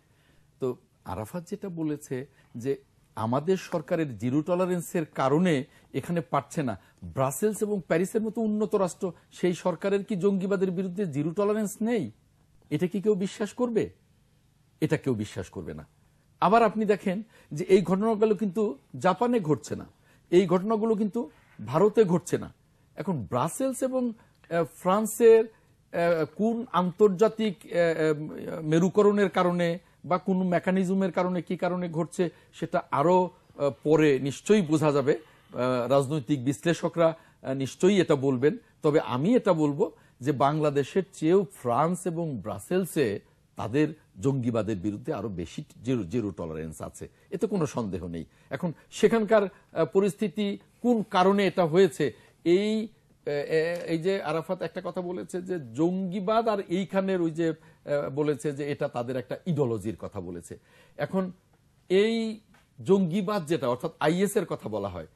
তো আরাফাত যেটা বলেছে যে আমাদের সরকারের জিরো টলারেন্সের কারণে এখানে পারছে না। ব্রাসেলস এবং প্যারিসের মতো উন্নত রাষ্ট্র, সেই সরকারের কি জঙ্গিবাদের বিরুদ্ধে জিরো টলারেন্স নেই? এটা কি কেউ বিশ্বাস করবে? এটা কেউ বিশ্বাস করবে না। আবার আপনি দেখেন যে এই ঘটনাগুলো কিন্তু জাপানে ঘটছে না। এই ঘটনাগুলো কিন্তু ভারতে ঘটছে না। এখন ব্রাসেলস এবং ফ্রান্সের কোন আন্তর্জাতিক মেরুকরণের কারণে বা কোন মেকানিজমের কারণে কি কারণে ঘটছে সেটা আরও আহ, পরে নিশ্চয়ই বোঝা যাবে। রাজনৈতিক বিশ্লেষকরা নিশ্চয়ই এটা বলবেন। তবে আমি এটা বলব যে বাংলাদেশের চেয়েও ফ্রান্স এবং ব্রাসেলসে তাদের জঙ্গিবাদের বিরুদ্ধে আরও বেশি জিরো জিরো টলারেন্স আছে। এতে কোনো সন্দেহ নেই। এখন সেখানকার পরিস্থিতি কোন কারণে এটা হয়েছে? এই এই যে আরাফাত একটা কথা বলেছে যে জঙ্গিবাদ আর এইখানের ওই যে বলেছে যে এটা তাদের একটা ইডোলজির কথা বলেছে। এখন এই জঙ্গিবাদ যেটা, অর্থাৎ আইএস এর কথা বলা হয়,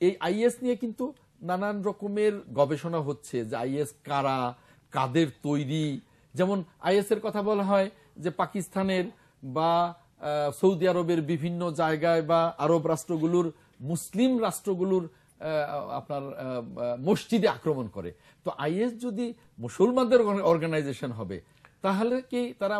এই আইএস নিয়ে কিন্তু নানান রকমের গবেষণা হচ্ছে যে আইএস কারা, কাদের তৈরি যেমন আইএসের কথা বলা হয় যে পাকিস্তানের বা সৌদি আরবের বিভিন্ন জায়গায় বা আরব রাষ্ট্রগুলোর, মুসলিম রাষ্ট্রগুলোর আপনার মসজিদে আক্রমণ করে। তো আইএস যদি মুসলমানদের অর্গানাইজেশন হবে, তাহলে কি তারা